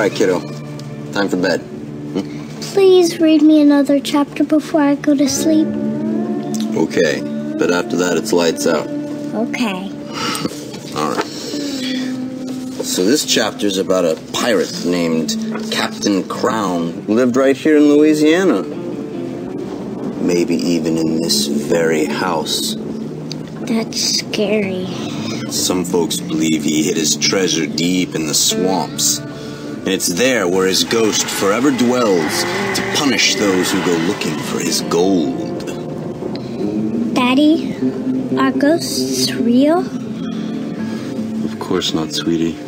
All right, kiddo. Time for bed. Please read me another chapter before I go to sleep. Okay, but after that, it's lights out. Okay. All right. So this chapter's about a pirate named Captain Crown lived right here in Louisiana. Maybe even in this very house. That's scary. Some folks believe he hid his treasure deep in the swamps. And it's there where his ghost forever dwells to punish those who go looking for his gold. Daddy, are ghosts real? Of course not, sweetie.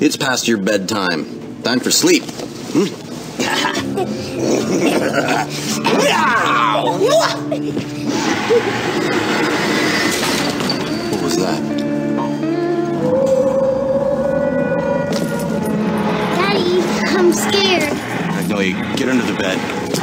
It's past your bedtime. Time for sleep. Hmm? what was that? I'm scared. Magnolia, get under the bed.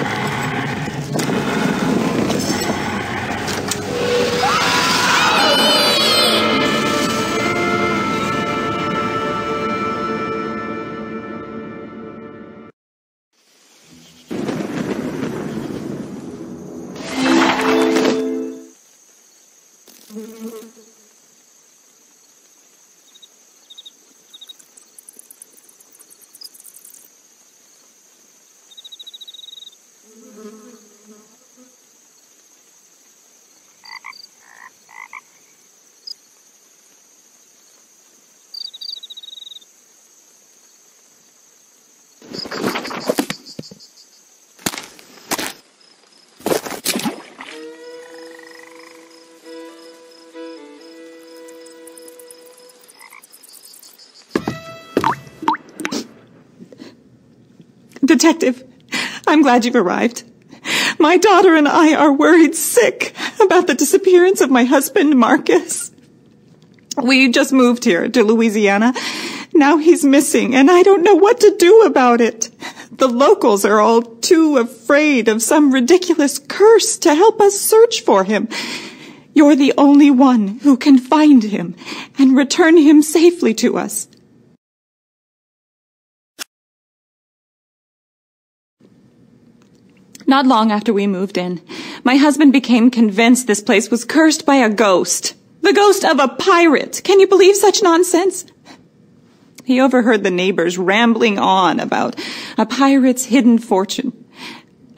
Detective, I'm glad you've arrived. My daughter and I are worried sick about the disappearance of my husband, Marcus. We just moved here to Louisiana. Now he's missing and I don't know what to do about it. The locals are all too afraid of some ridiculous curse to help us search for him. You're the only one who can find him and return him safely to us. Not long after we moved in, my husband became convinced this place was cursed by a ghost. The ghost of a pirate. Can you believe such nonsense? He overheard the neighbors rambling on about a pirate's hidden fortune.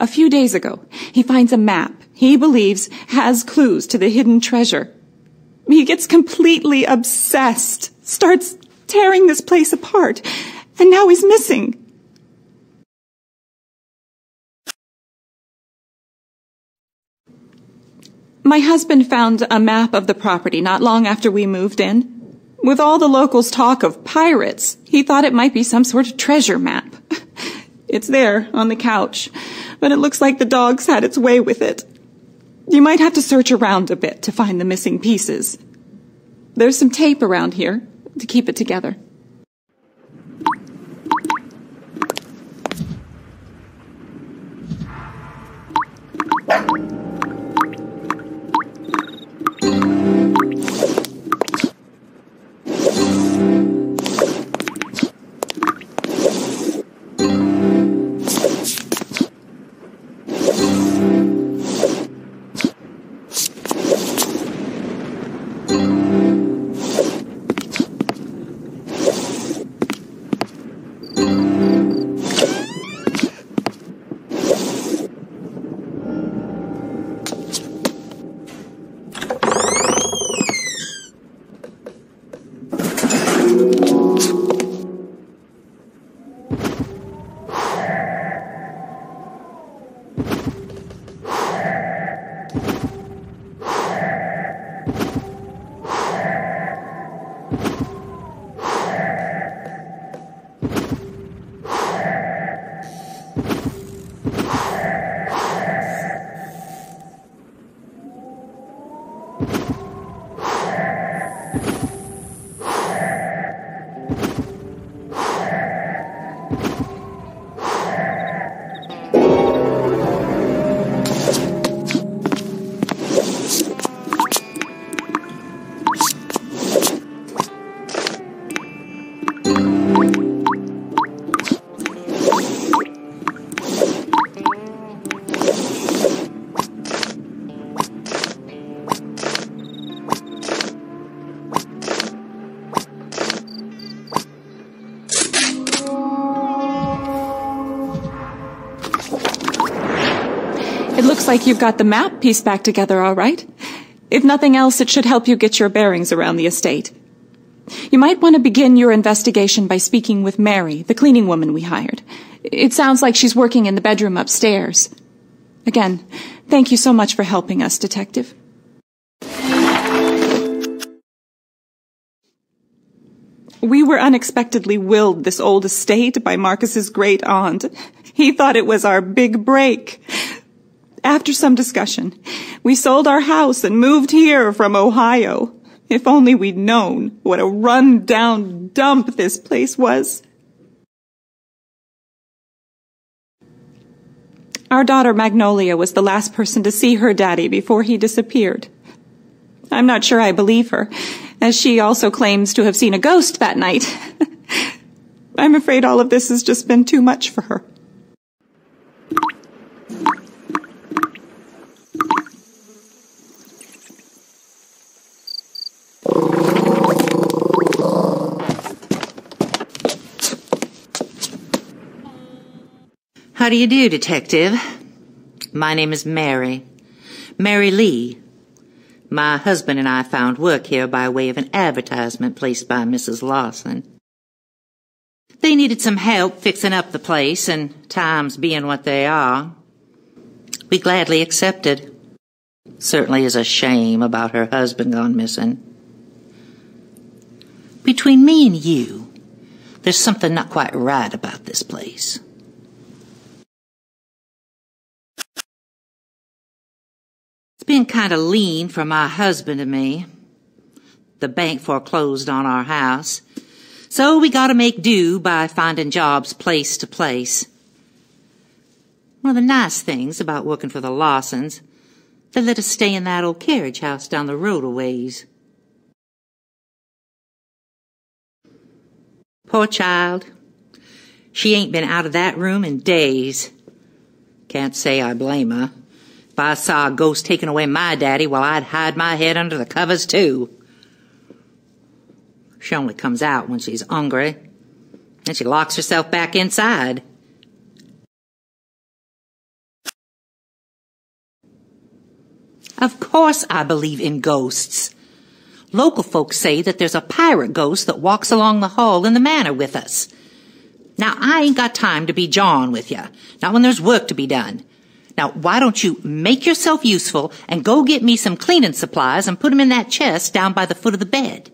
A few days ago, he finds a map he believes has clues to the hidden treasure. He gets completely obsessed, starts tearing this place apart, and now he's missing. My husband found a map of the property not long after we moved in. With all the locals' talk of pirates, he thought it might be some sort of treasure map. it's there, on the couch, but it looks like the dog's had its way with it. You might have to search around a bit to find the missing pieces. There's some tape around here to keep it together. Looks like you've got the map pieced back together all right. If nothing else, it should help you get your bearings around the estate. You might want to begin your investigation by speaking with Mary, the cleaning woman we hired. It sounds like she's working in the bedroom upstairs. Again, thank you so much for helping us, Detective. We were unexpectedly willed this old estate by Marcus's great aunt. He thought it was our big break. After some discussion, we sold our house and moved here from Ohio. If only we'd known what a run-down dump this place was. Our daughter Magnolia was the last person to see her daddy before he disappeared. I'm not sure I believe her, as she also claims to have seen a ghost that night. I'm afraid all of this has just been too much for her. How do you do, Detective? My name is Mary. Mary Lee. My husband and I found work here by way of an advertisement placed by Mrs. Lawson. They needed some help fixing up the place, and times being what they are, we gladly accepted. Certainly is a shame about her husband gone missing. Between me and you, there's something not quite right about this place. It's been kind of lean for my husband and me. The bank foreclosed on our house. So we gotta make do by finding jobs place to place. One of the nice things about working for the Lawsons, they let us stay in that old carriage house down the road a ways. Poor child. She ain't been out of that room in days. Can't say I blame her. If I saw a ghost taking away my daddy, well, I'd hide my head under the covers too. She only comes out when she's hungry. and she locks herself back inside. Of course I believe in ghosts. Local folks say that there's a pirate ghost that walks along the hall in the manor with us. Now, I ain't got time to be jawing with you, not when there's work to be done. Now, why don't you make yourself useful and go get me some cleaning supplies and put them in that chest down by the foot of the bed?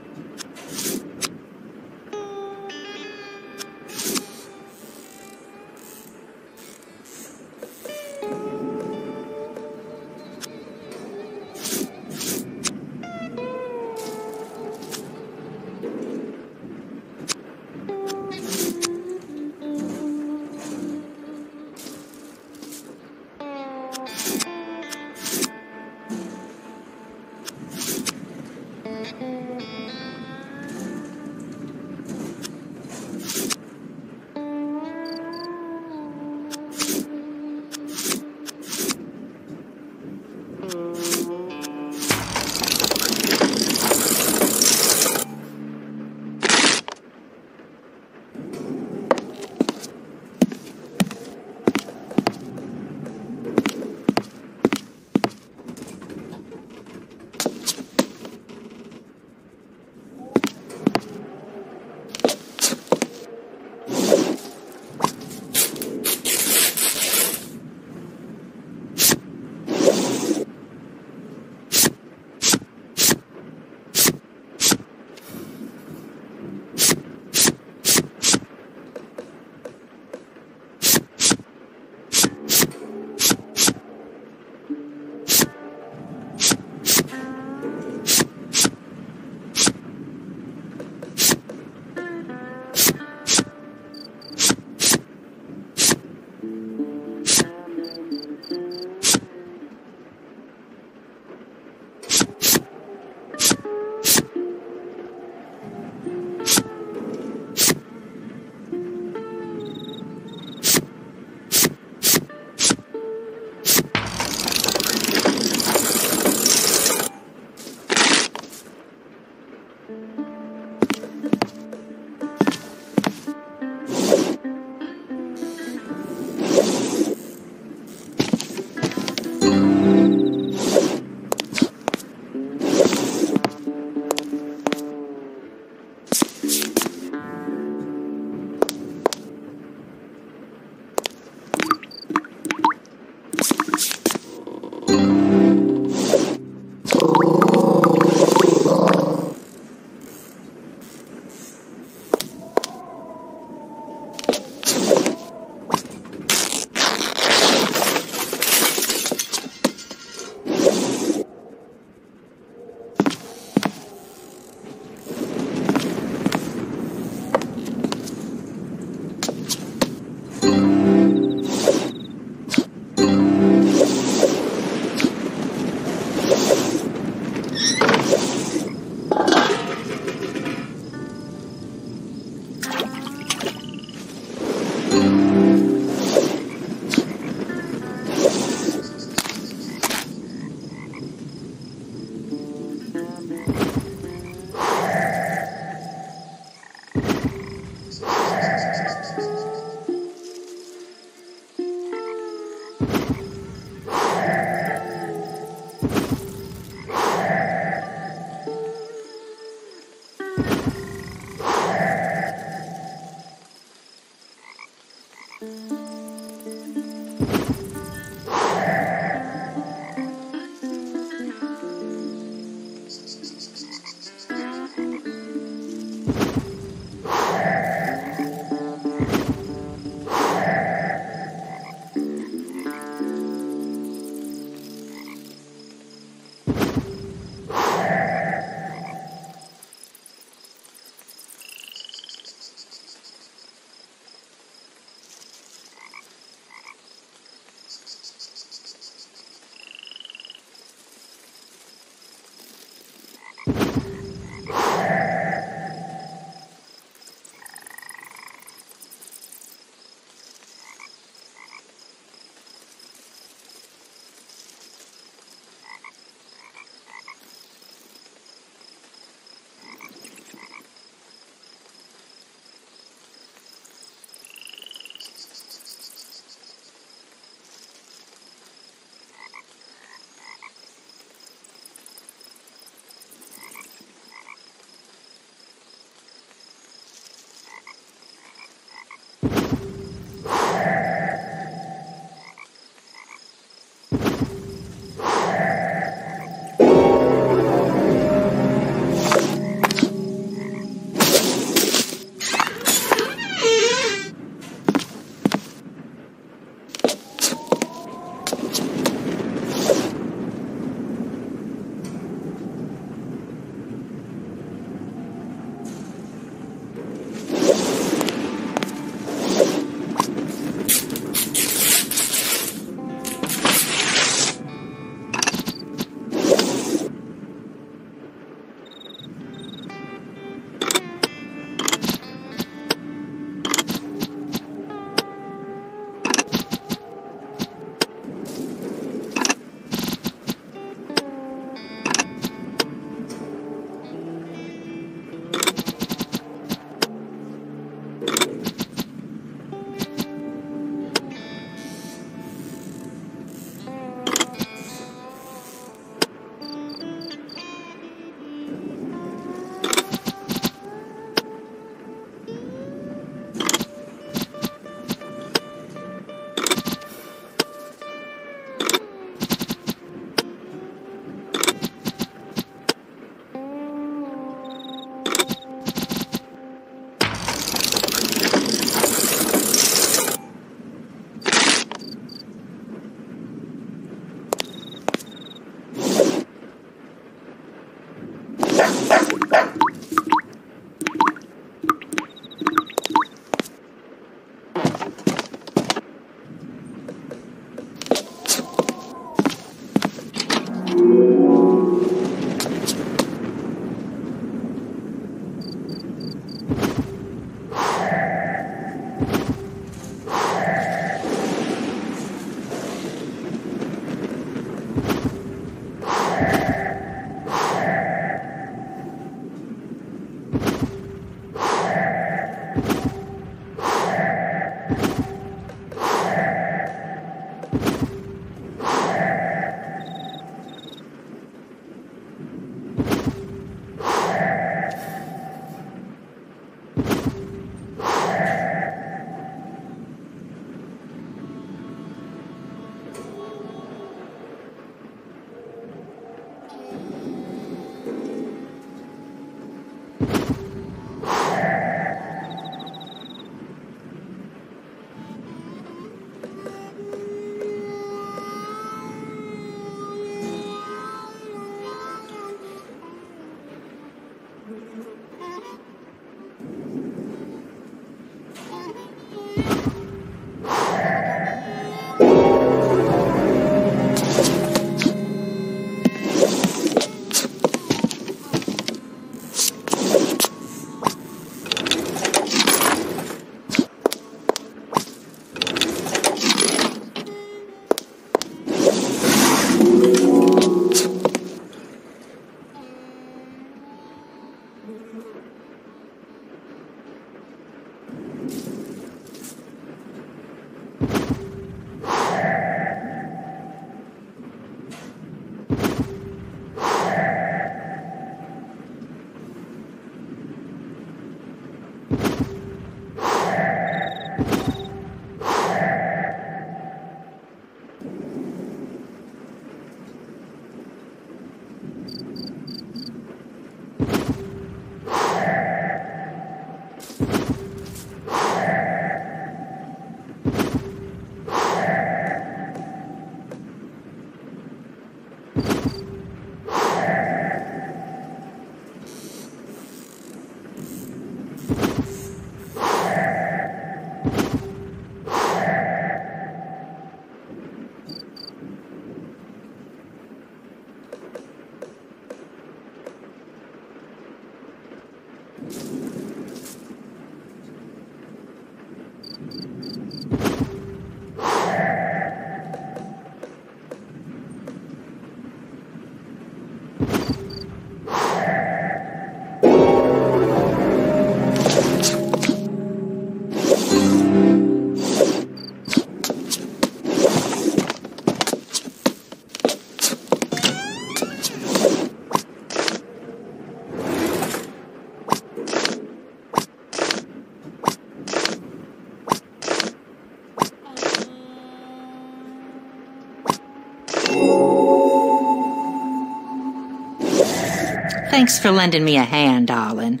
Thanks for lending me a hand, darling.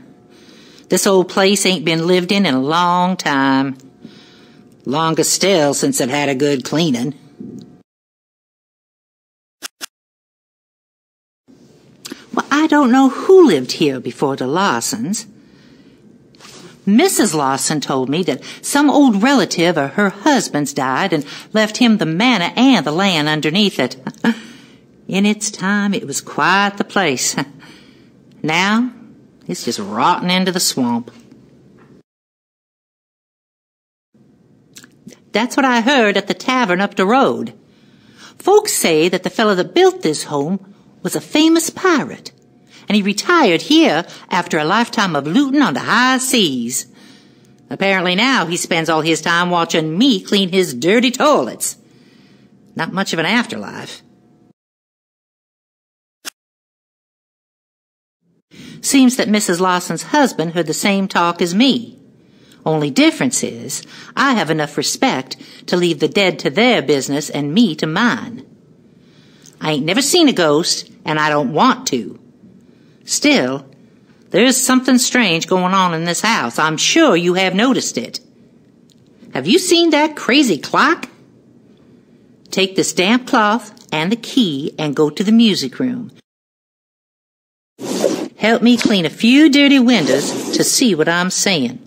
This old place ain't been lived in in a long time. Longest still since it had a good cleaning. Well, I don't know who lived here before the Lawsons. Mrs. Lawson told me that some old relative of her husband's died and left him the manor and the land underneath it. In its time, it was quite the place. Now, it's just rotting into the swamp. That's what I heard at the tavern up the road. Folks say that the fellow that built this home was a famous pirate, and he retired here after a lifetime of looting on the high seas. Apparently now he spends all his time watching me clean his dirty toilets. Not much of an afterlife. Seems that Mrs. Lawson's husband heard the same talk as me. Only difference is, I have enough respect to leave the dead to their business and me to mine. I ain't never seen a ghost, and I don't want to. Still, there's something strange going on in this house. I'm sure you have noticed it. Have you seen that crazy clock? Take this damp cloth and the key and go to the music room. Help me clean a few dirty windows to see what I'm saying.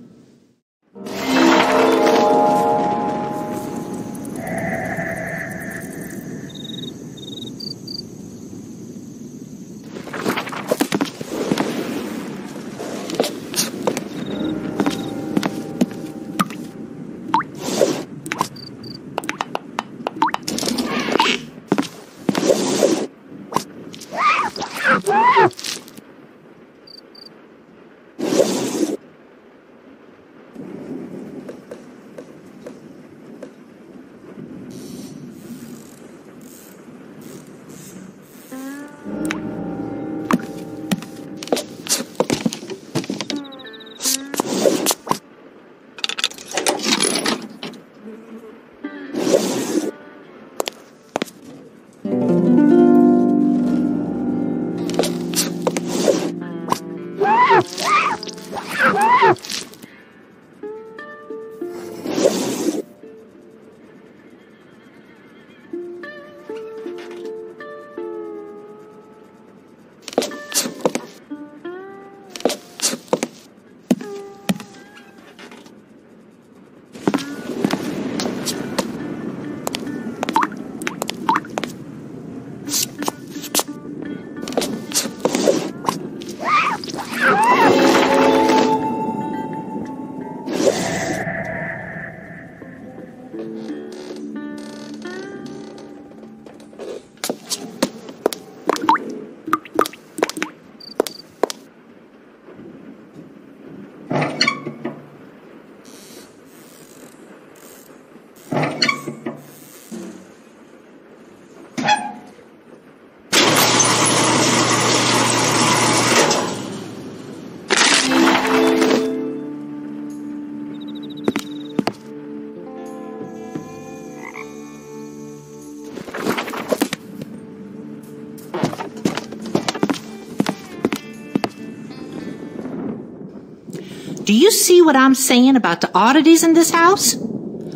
Do you see what I'm saying about the oddities in this house?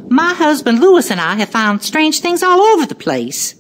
My husband Louis and I have found strange things all over the place.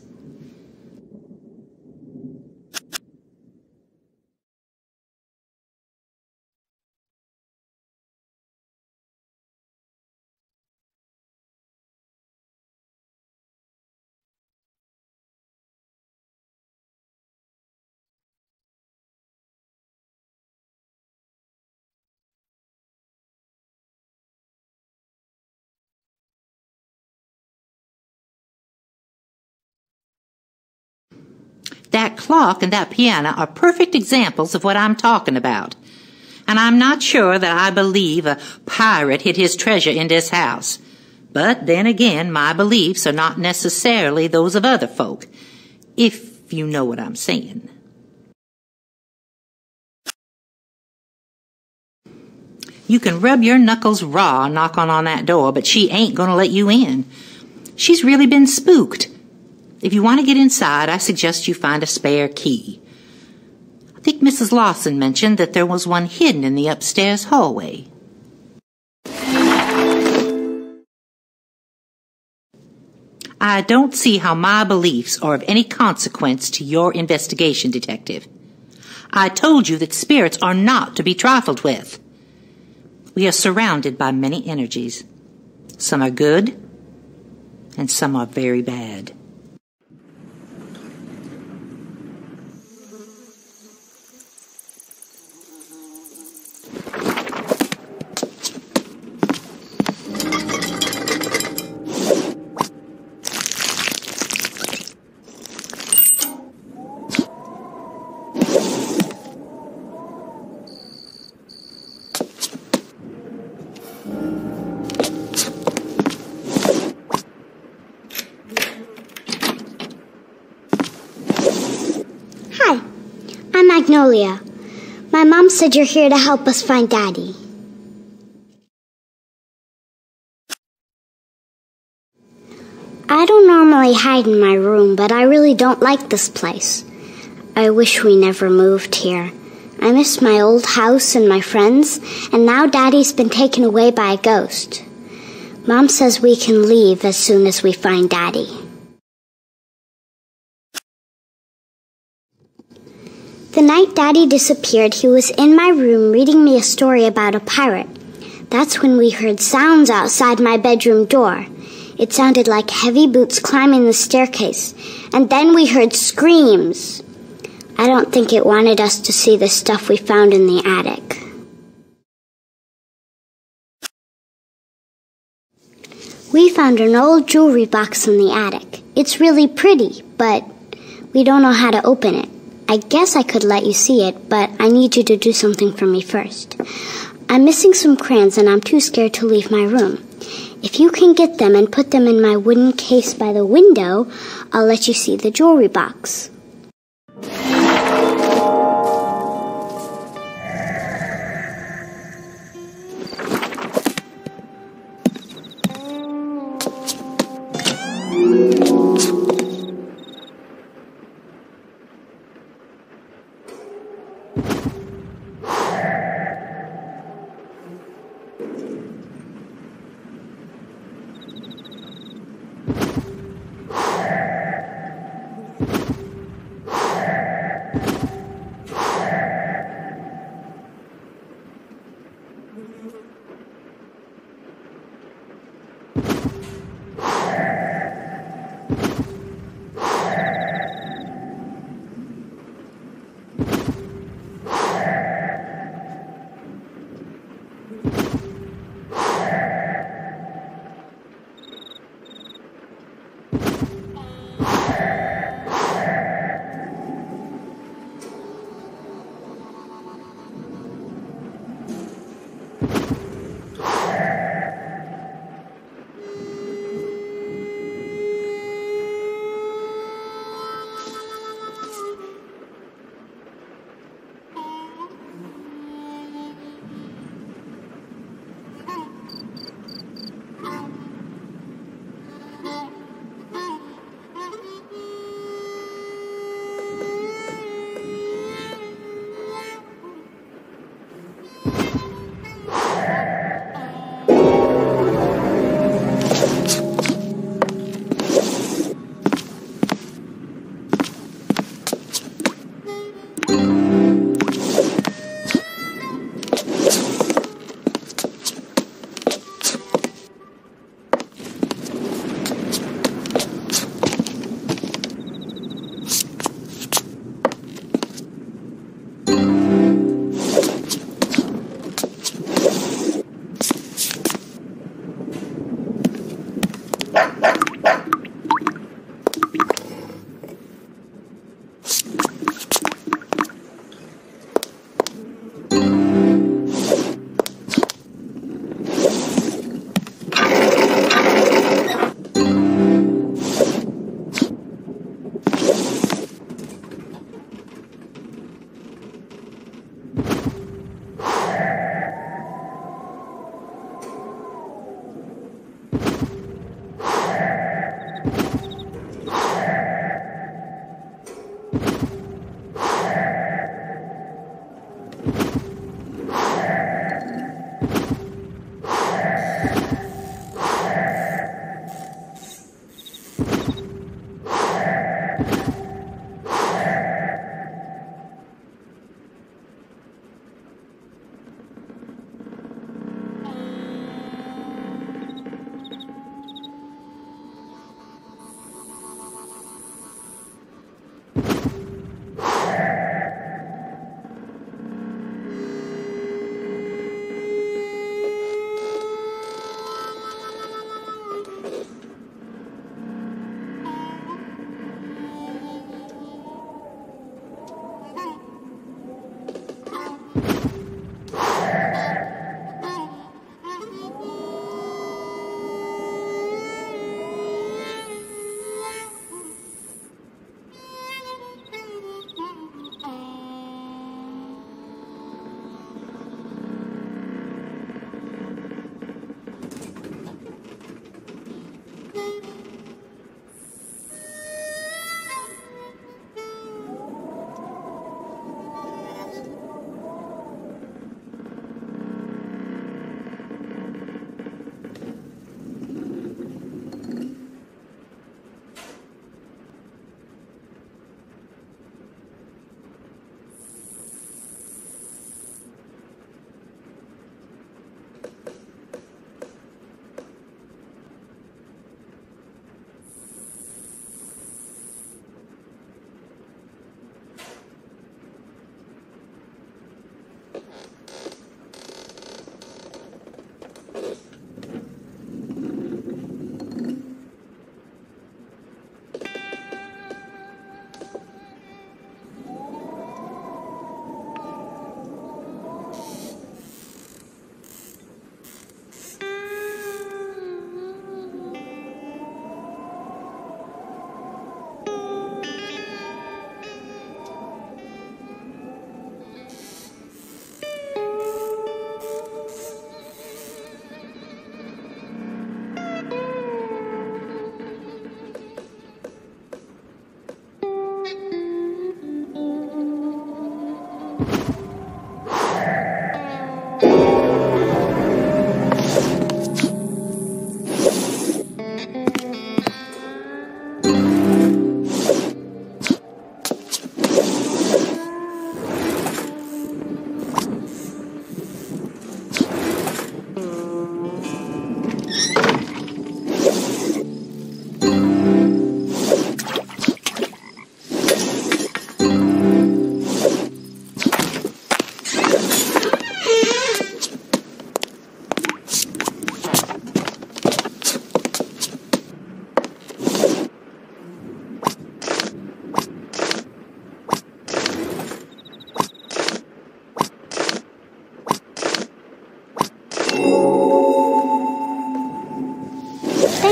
That clock and that piano are perfect examples of what I'm talking about. And I'm not sure that I believe a pirate hid his treasure in this house. But then again, my beliefs are not necessarily those of other folk, if you know what I'm saying. You can rub your knuckles raw knocking on that door, but she ain't gonna let you in. She's really been spooked. If you want to get inside, I suggest you find a spare key. I think Mrs. Lawson mentioned that there was one hidden in the upstairs hallway. I don't see how my beliefs are of any consequence to your investigation, Detective. I told you that spirits are not to be trifled with. We are surrounded by many energies. Some are good, and some are very bad. Hi, I'm Magnolia. My mom said you're here to help us find Daddy. I don't normally hide in my room, but I really don't like this place. I wish we never moved here. I miss my old house and my friends, and now Daddy's been taken away by a ghost. Mom says we can leave as soon as we find Daddy. The night Daddy disappeared, he was in my room reading me a story about a pirate. That's when we heard sounds outside my bedroom door. It sounded like heavy boots climbing the staircase, and then we heard screams. I don't think it wanted us to see the stuff we found in the attic. We found an old jewelry box in the attic. It's really pretty, but we don't know how to open it. I guess I could let you see it, but I need you to do something for me first. I'm missing some crayons and I'm too scared to leave my room. If you can get them and put them in my wooden case by the window, I'll let you see the jewelry box.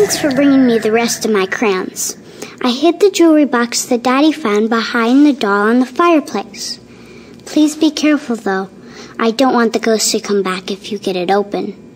Thanks for bringing me the rest of my crowns. I hid the jewelry box that Daddy found behind the doll on the fireplace. Please be careful, though. I don't want the ghost to come back if you get it open.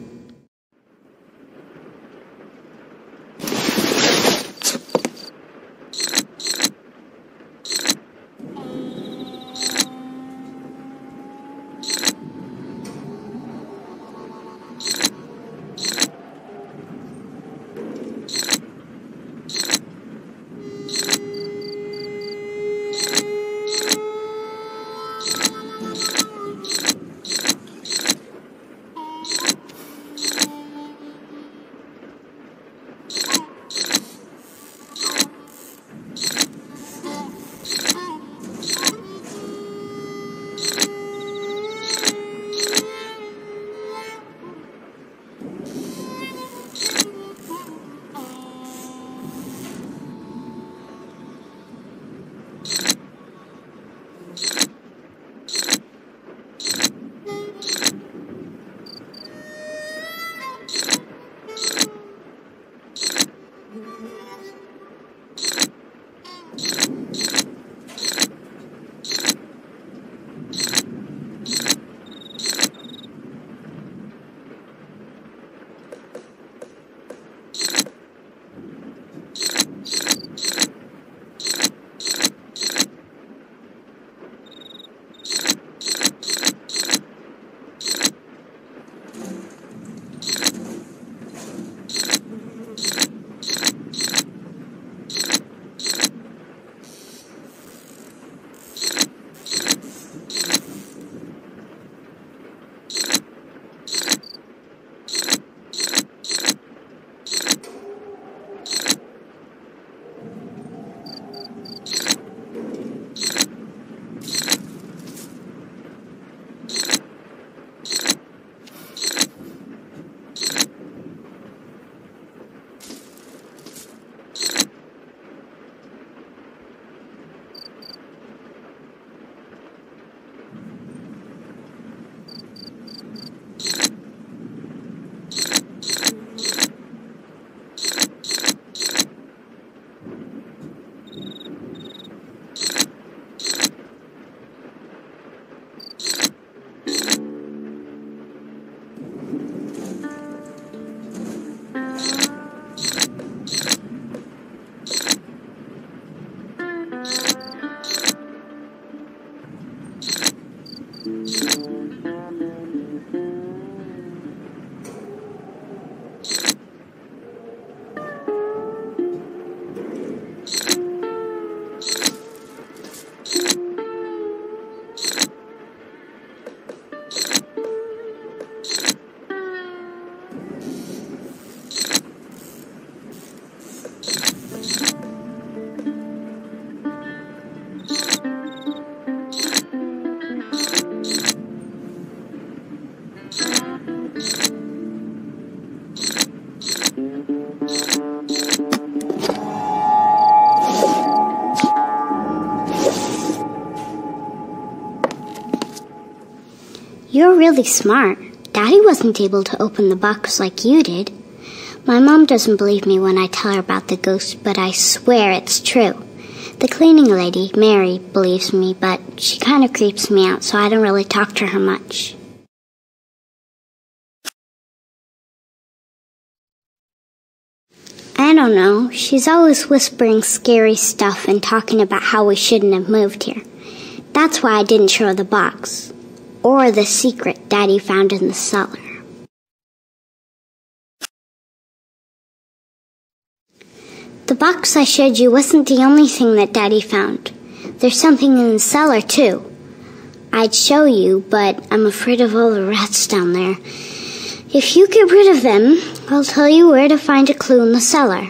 You're really smart. Daddy wasn't able to open the box like you did. My mom doesn't believe me when I tell her about the ghost, but I swear it's true. The cleaning lady, Mary, believes me, but she kind of creeps me out, so I don't really talk to her much. I don't know. She's always whispering scary stuff and talking about how we shouldn't have moved here. That's why I didn't show her the box. Or the secret Daddy found in the cellar. The box I showed you wasn't the only thing that Daddy found. There's something in the cellar, too. I'd show you, but I'm afraid of all the rats down there. If you get rid of them, I'll tell you where to find a clue in the cellar.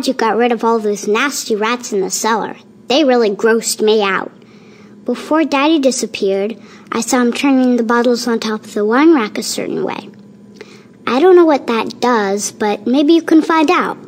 Glad you got rid of all those nasty rats in the cellar. They really grossed me out. Before Daddy disappeared, I saw him turning the bottles on top of the wine rack a certain way. I don't know what that does, but maybe you can find out.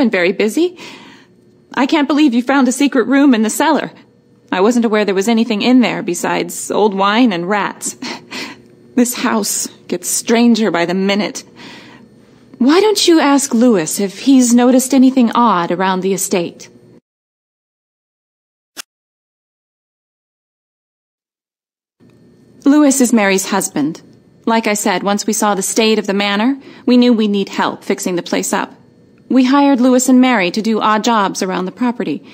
Been very busy. I can't believe you found a secret room in the cellar. I wasn't aware there was anything in there besides old wine and rats. This house gets stranger by the minute. Why don't you ask Louis if he's noticed anything odd around the estate? Louis is Mary's husband. Like I said, once we saw the state of the manor, we knew we'd need help fixing the place up. We hired Louis and Mary to do odd jobs around the property.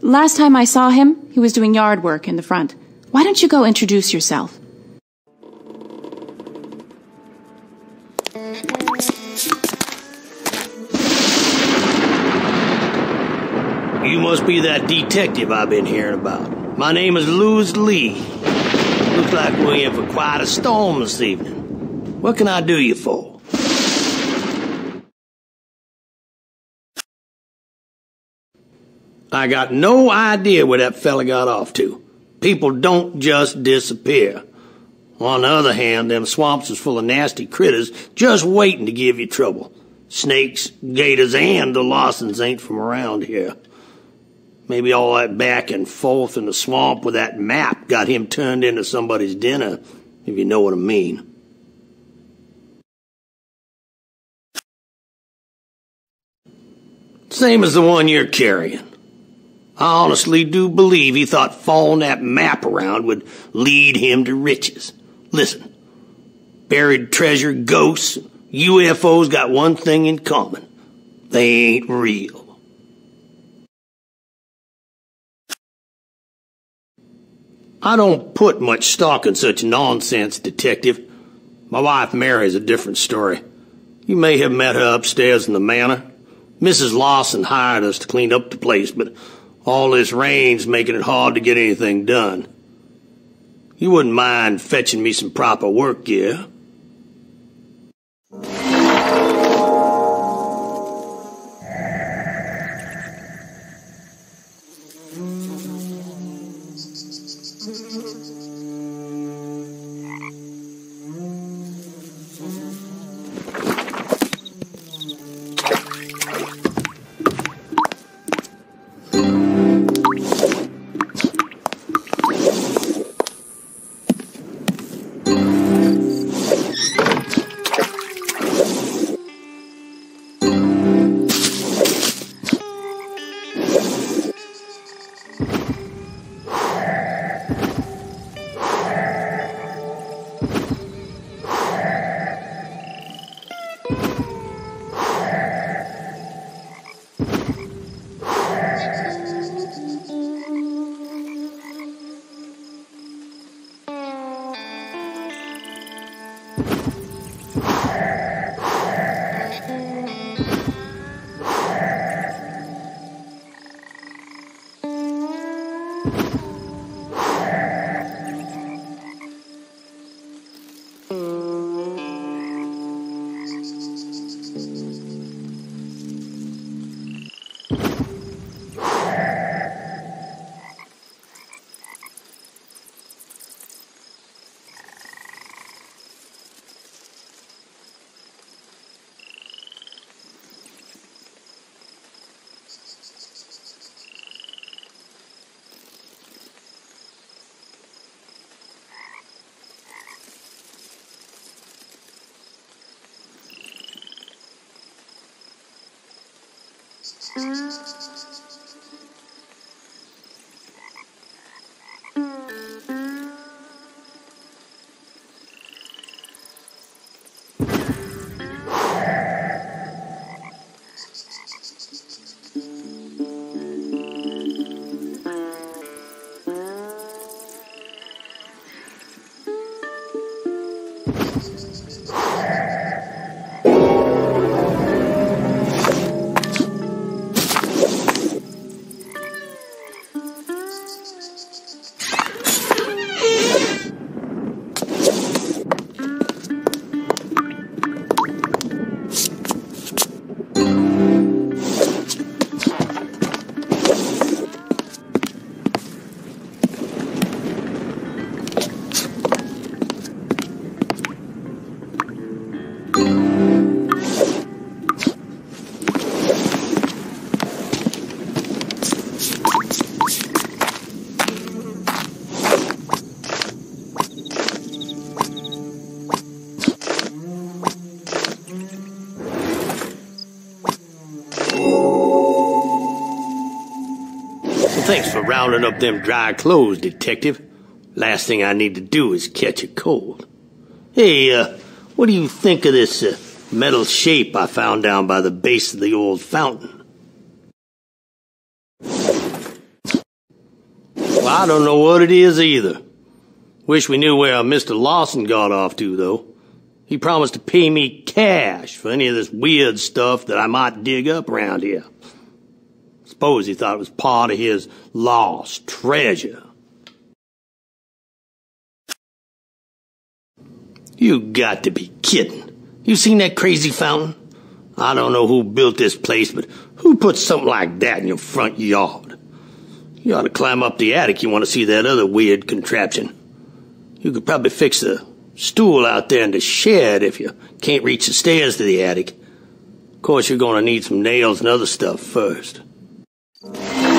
Last time I saw him, he was doing yard work in the front. Why don't you go introduce yourself? You must be that detective I've been hearing about. My name is Louis Lee. Looks like we're in for quite a storm this evening. What can I do you for? I got no idea where that fella got off to. People don't just disappear. On the other hand, them swamps is full of nasty critters just waiting to give you trouble. Snakes, gators, and the Lawsons ain't from around here. Maybe all that back and forth in the swamp with that map got him turned into somebody's dinner, if you know what I mean. Same as the one you're carrying. I honestly do believe he thought following that map around would lead him to riches. Listen, buried treasure, ghosts, UFOs got one thing in common. They ain't real. I don't put much stock in such nonsense, Detective. My wife Mary is a different story. You may have met her upstairs in the manor. Mrs. Lawson hired us to clean up the place, but all this rain's making it hard to get anything done. You wouldn't mind fetching me some proper work gear. For rounding up them dry clothes, Detective. Last thing I need to do is catch a cold. Hey, uh, what do you think of this uh, metal shape I found down by the base of the old fountain? Well, I don't know what it is either. Wish we knew where Mr. Lawson got off to, though. He promised to pay me cash for any of this weird stuff that I might dig up around here. Suppose he thought it was part of his lost treasure. You got to be kidding. You seen that crazy fountain? I don't know who built this place, but who put something like that in your front yard? You ought to climb up the attic you want to see that other weird contraption. You could probably fix the stool out there in the shed if you can't reach the stairs to the attic. Of course, you're going to need some nails and other stuff first. Thank you.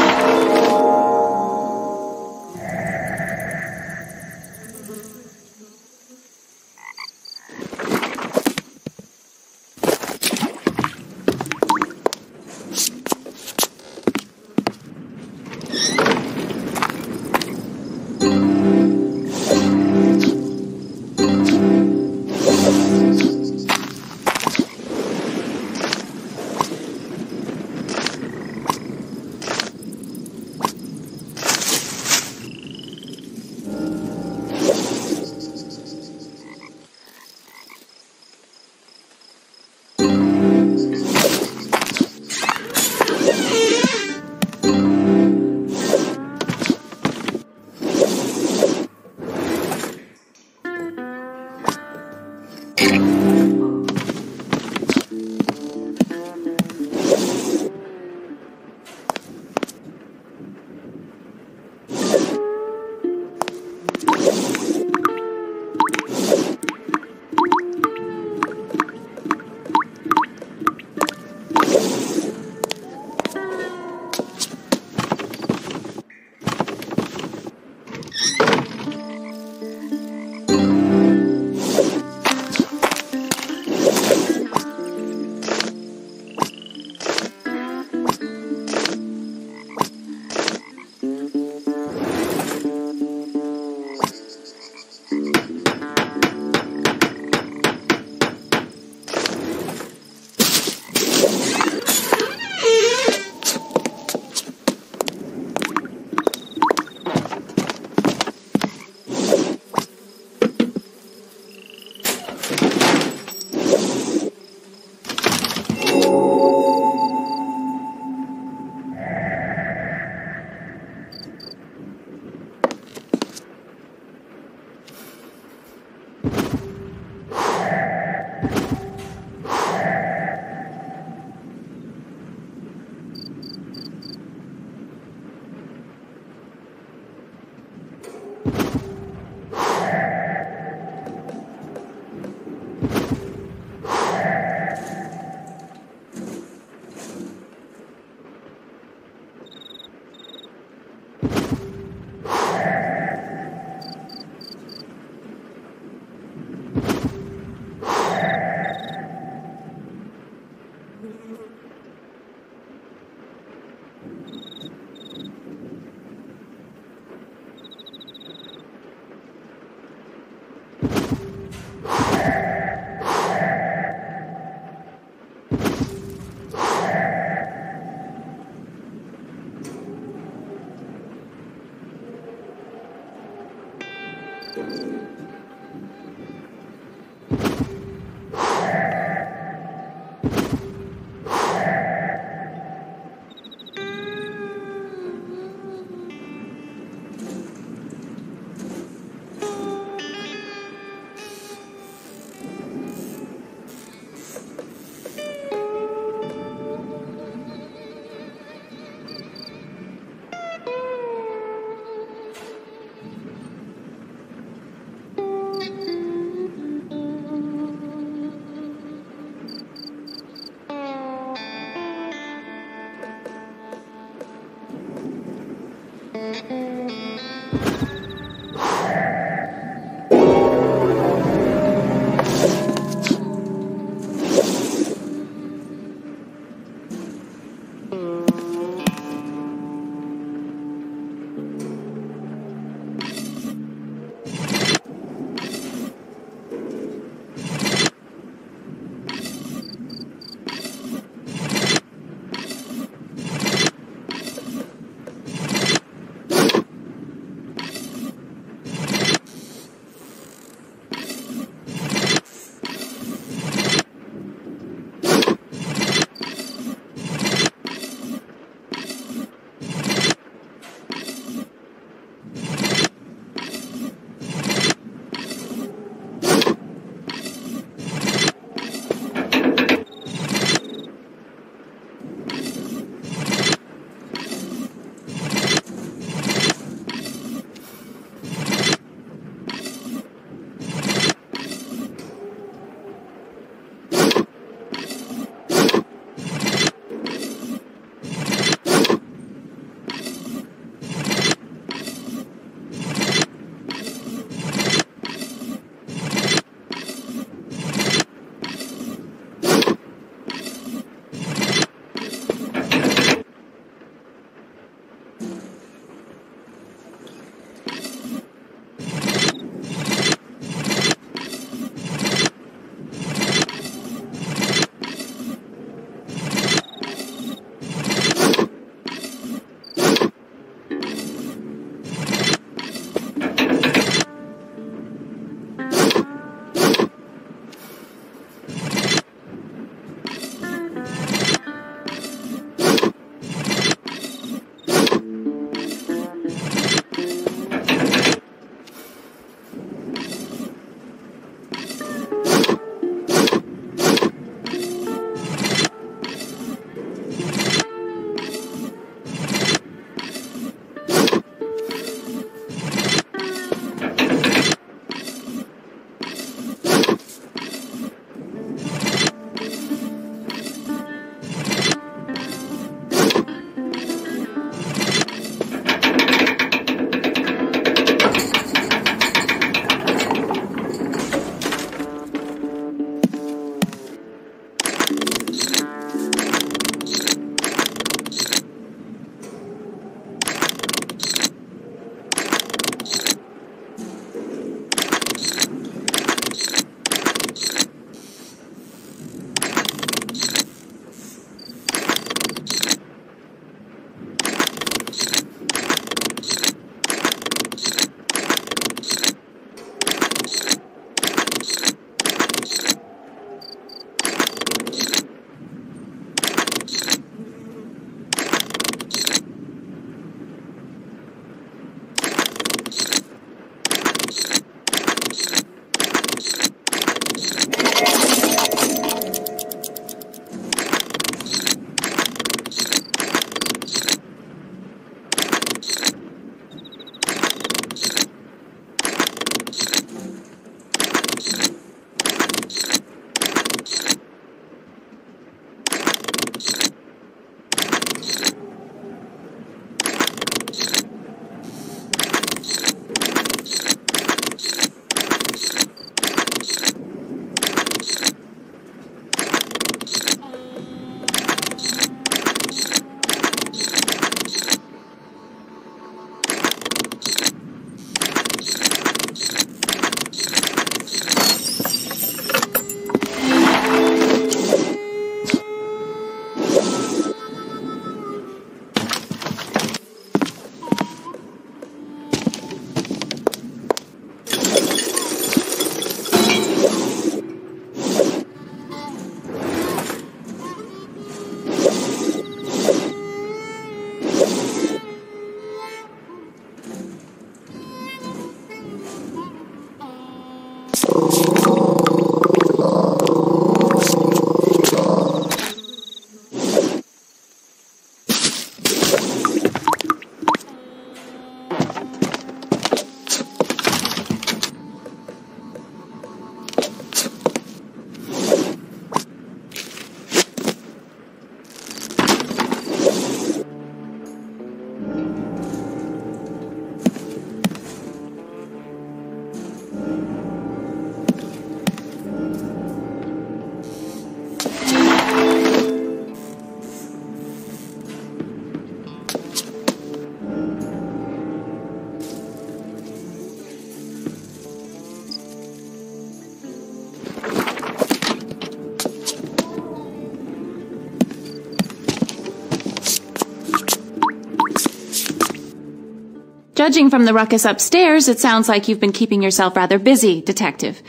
Judging from the ruckus upstairs, it sounds like you've been keeping yourself rather busy, Detective.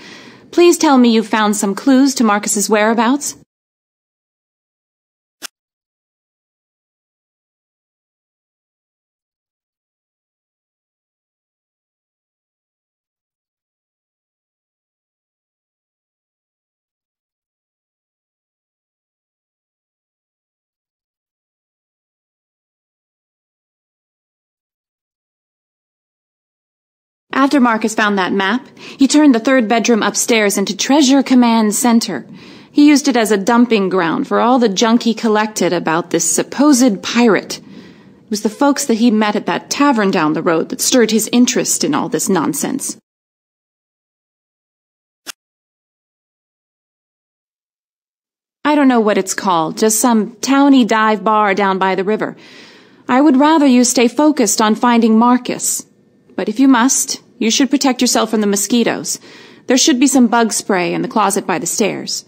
Please tell me you've found some clues to Marcus's whereabouts. After Marcus found that map, he turned the third bedroom upstairs into Treasure Command Center. He used it as a dumping ground for all the junk he collected about this supposed pirate. It was the folks that he met at that tavern down the road that stirred his interest in all this nonsense. I don't know what it's called, just some towny dive bar down by the river. I would rather you stay focused on finding Marcus. But if you must, you should protect yourself from the mosquitoes. There should be some bug spray in the closet by the stairs.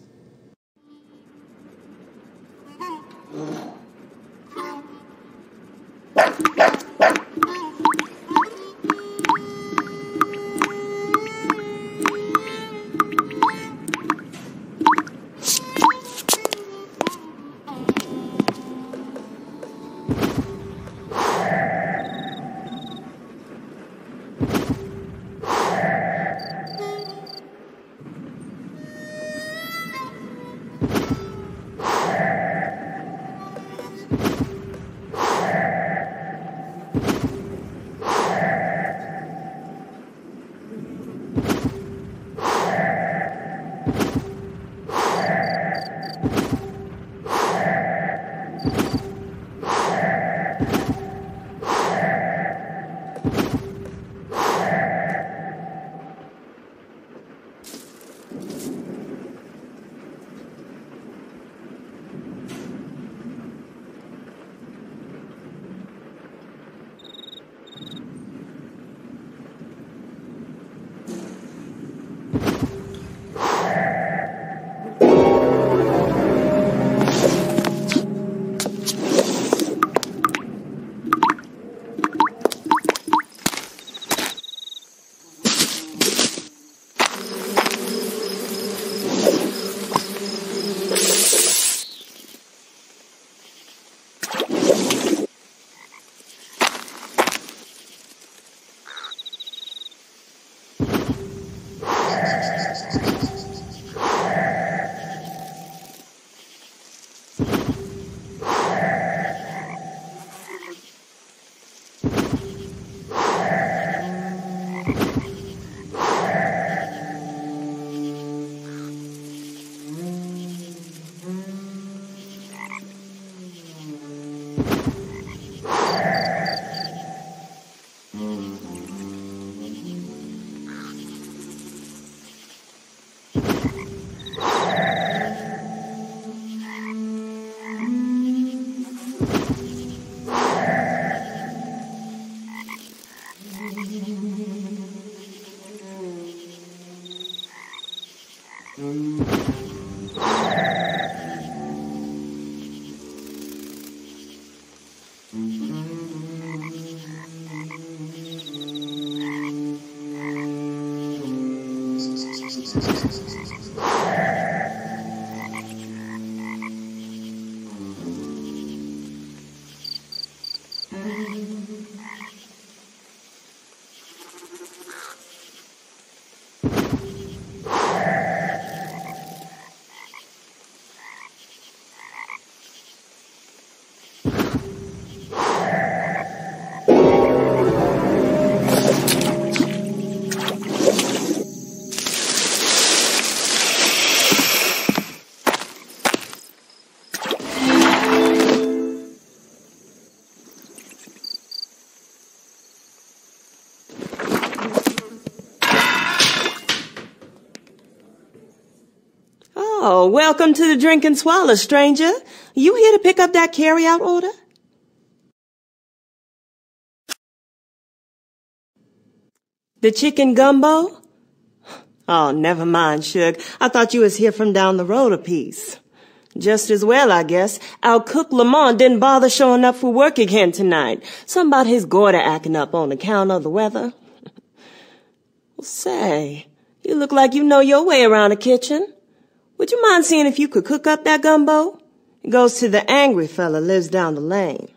Welcome to the Drink and Swallow, stranger. You here to pick up that carry-out order? The chicken gumbo? Oh, never mind, Shug. I thought you was here from down the road a piece. Just as well, I guess. Our cook Lamont didn't bother showing up for work again tonight. Something about his goiter acting up on account of the weather. well, say, you look like you know your way around a kitchen. Would you mind seeing if you could cook up that gumbo? It goes to the angry fella lives down the lane.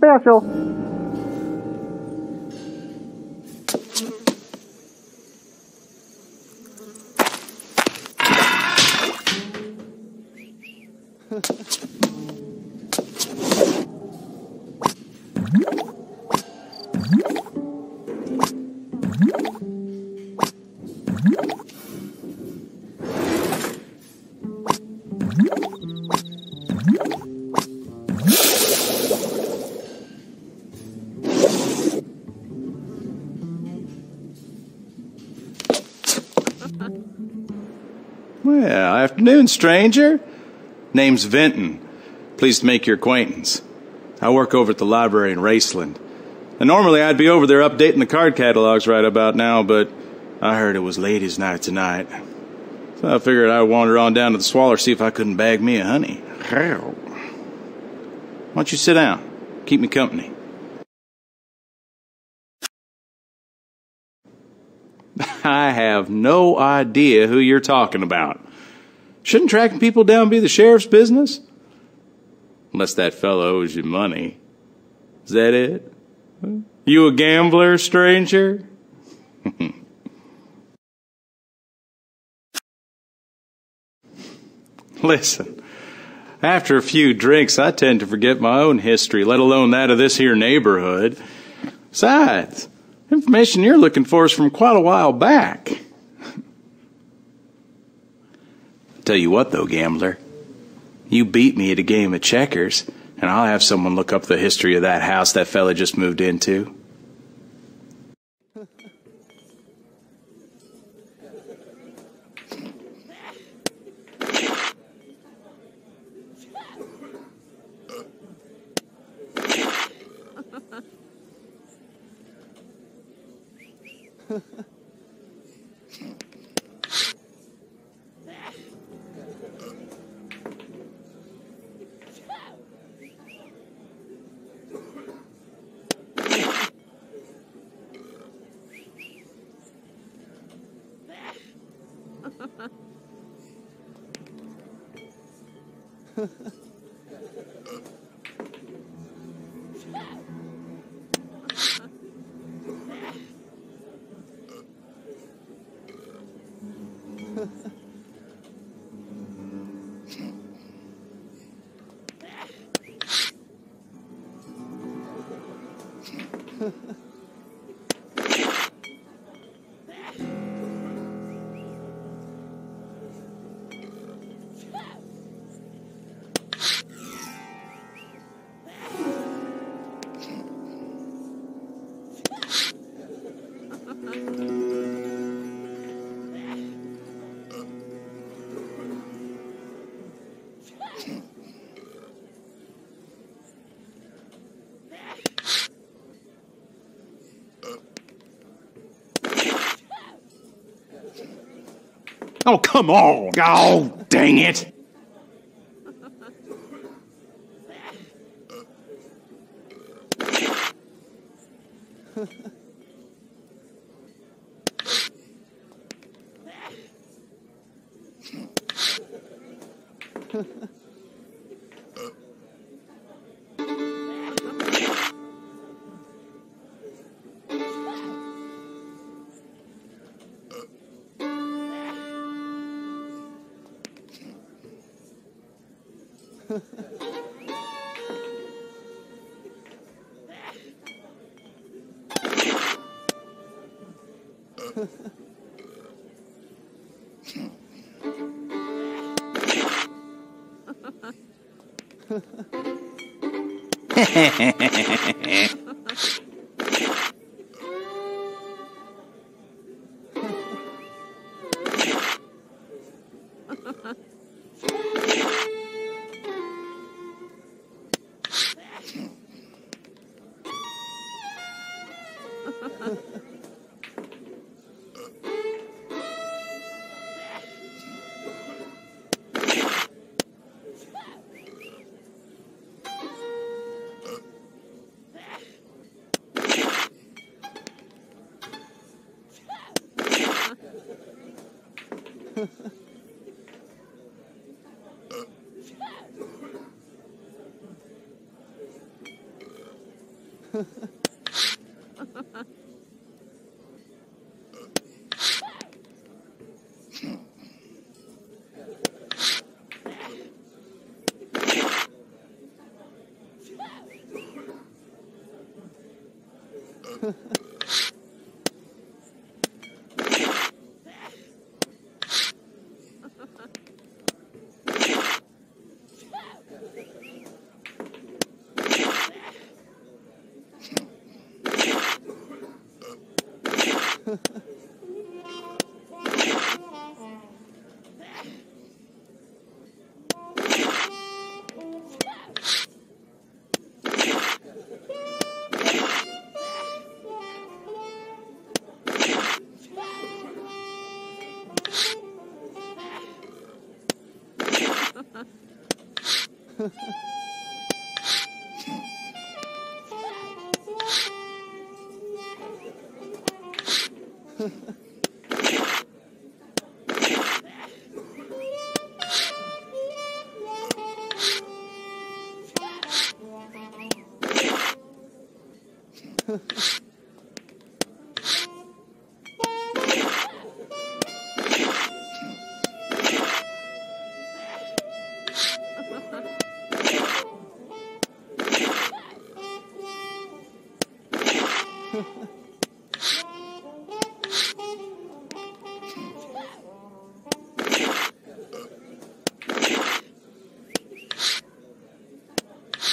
Special. Afternoon, stranger. Name's Vinton. Pleased to make your acquaintance. I work over at the library in Raceland. And normally I'd be over there updating the card catalogs right about now, but I heard it was ladies' night tonight. So I figured I'd wander on down to the Swaller see if I couldn't bag me a honey. Why don't you sit down? Keep me company. I have no idea who you're talking about. Shouldn't tracking people down be the sheriff's business? Unless that fellow owes you money. Is that it? You a gambler, stranger? Listen, after a few drinks, I tend to forget my own history, let alone that of this here neighborhood. Besides, information you're looking for is from quite a while back. Tell you what, though, gambler, you beat me at a game of checkers, and I'll have someone look up the history of that house that fella just moved into. Oh, come on. Oh, dang it. ¡Hehehehehehe!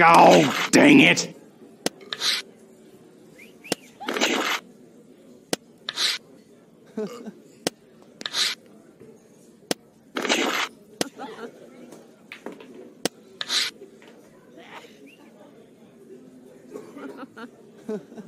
Oh, dang it! Ha ha.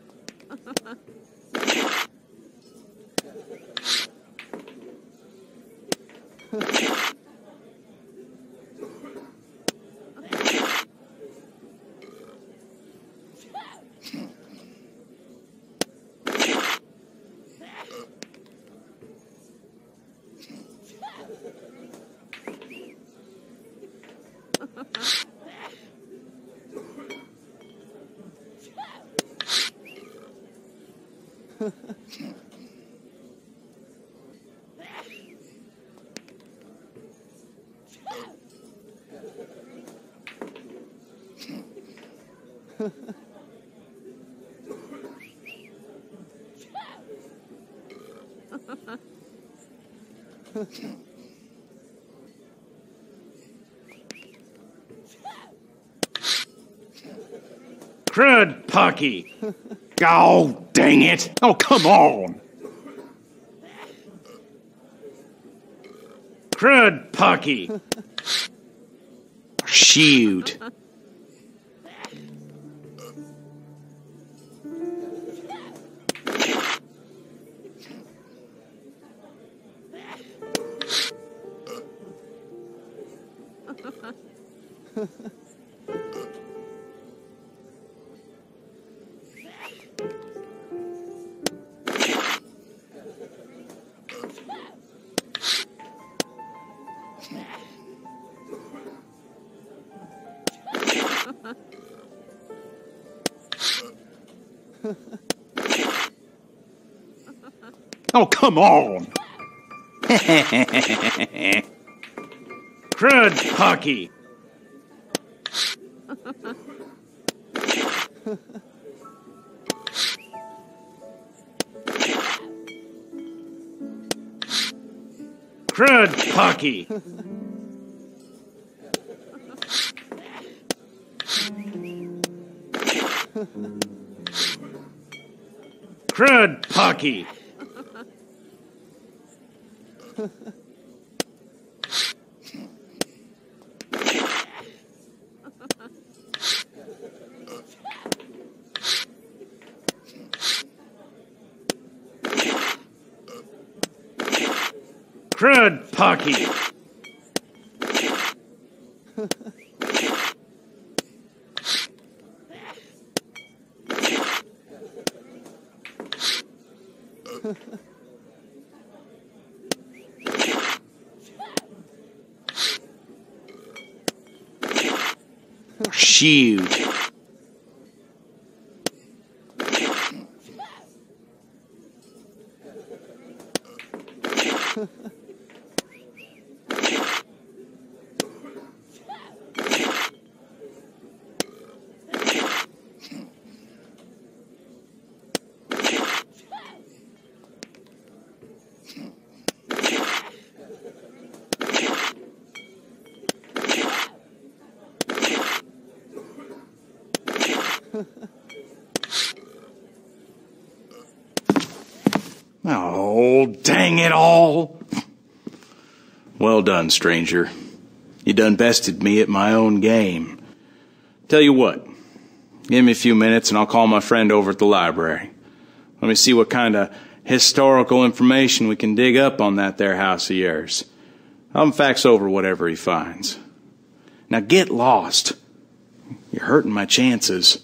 Crud, Pucky! Oh, dang it! Oh, come on! Crud, Pucky! Shoot! Come on! Crud, Pucky! Crud, Pucky! Crud, Pucky! Crud, Pucky! Shoot! Oh, dang it all! Well done, stranger. You done bested me at my own game. Tell you what, give me a few minutes and I'll call my friend over at the library. Let me see what kind of historical information we can dig up on that there house of yours. I'll fax over whatever he finds. Now get lost. You're hurting my chances.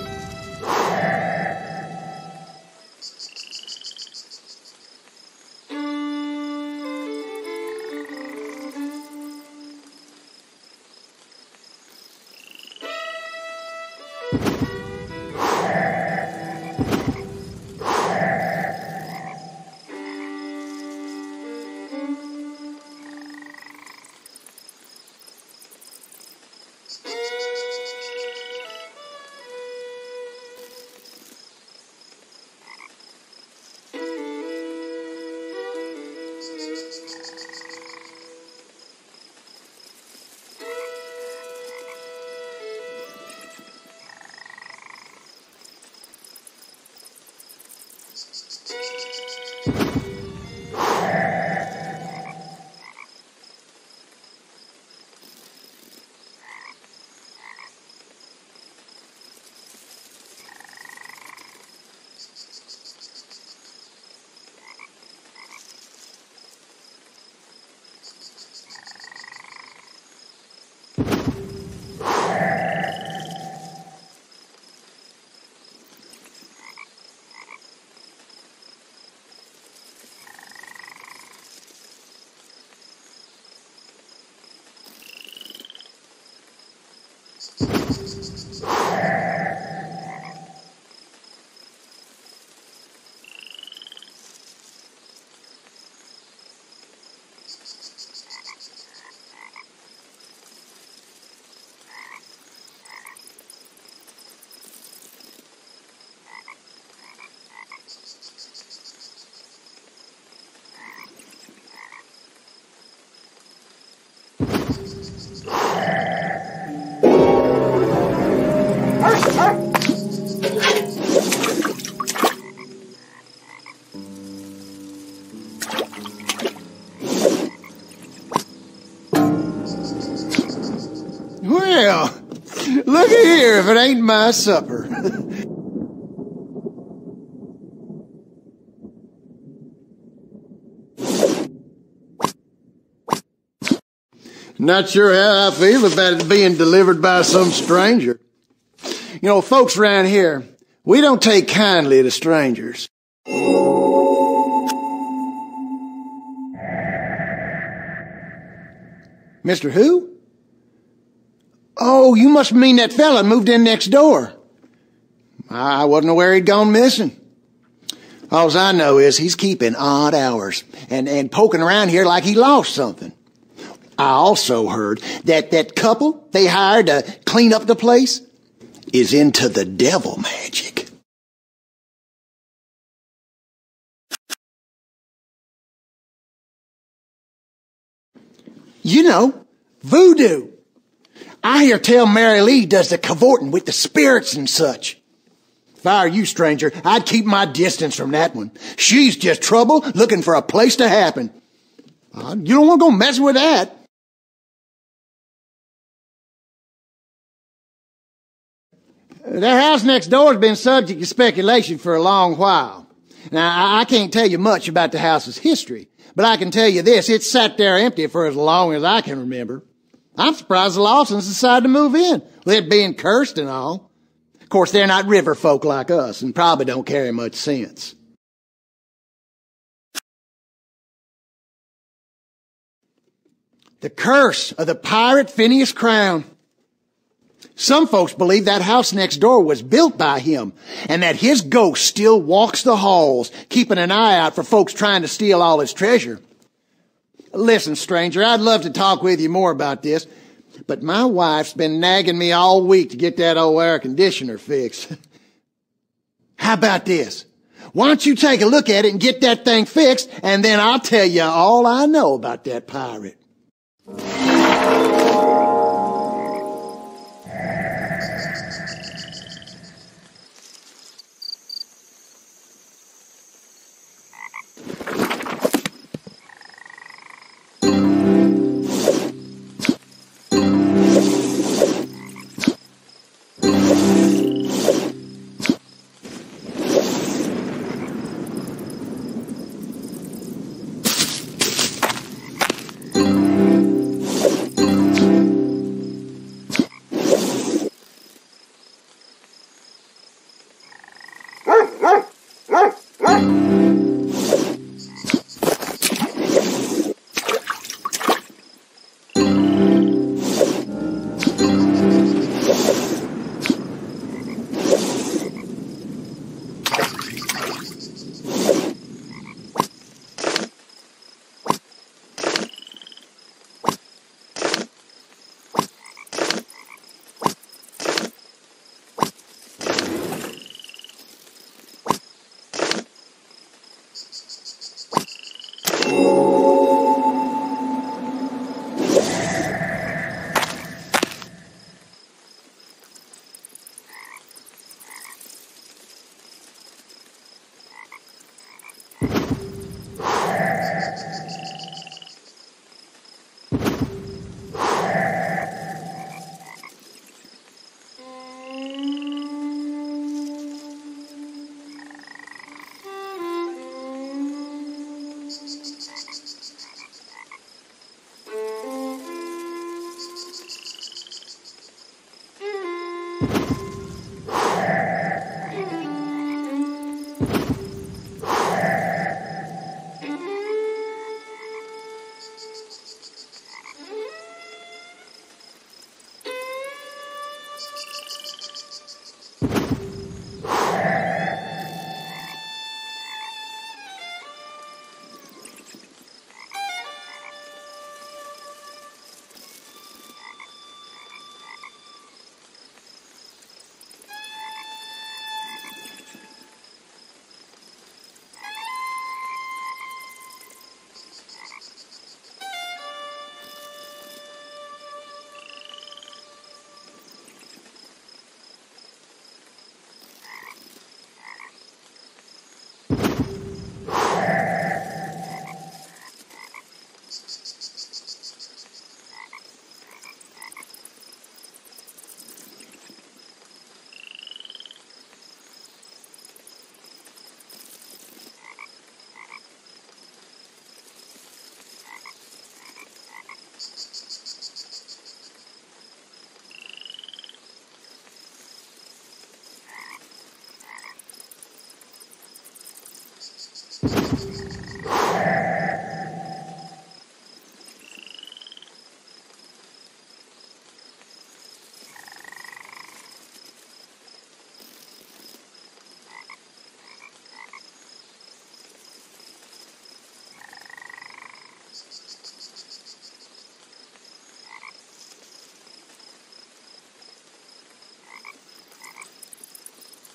Well, look here if it ain't my supper. Not sure how I feel about it being delivered by some stranger. You know, folks around here, we don't take kindly to strangers. Mr. Who? Oh, you must mean that fella moved in next door. I wasn't aware he'd gone missing. All I know is he's keeping odd hours and, and poking around here like he lost something. I also heard that that couple they hired to clean up the place is into the devil magic. You know, voodoo. I hear tell Mary Lee does the cavorting with the spirits and such. If I were you, stranger, I'd keep my distance from that one. She's just trouble looking for a place to happen. Uh, you don't want to go messing with that. That house next door has been subject to speculation for a long while. Now, I, I can't tell you much about the house's history, but I can tell you this, it's sat there empty for as long as I can remember. I'm surprised the Lawsons decided to move in, with it being cursed and all. Of course, they're not river folk like us and probably don't carry much sense. The curse of the pirate Phineas Crown. Some folks believe that house next door was built by him and that his ghost still walks the halls, keeping an eye out for folks trying to steal all his treasure. Listen, stranger, I'd love to talk with you more about this, but my wife's been nagging me all week to get that old air conditioner fixed. How about this? Why don't you take a look at it and get that thing fixed, and then I'll tell you all I know about that pirate.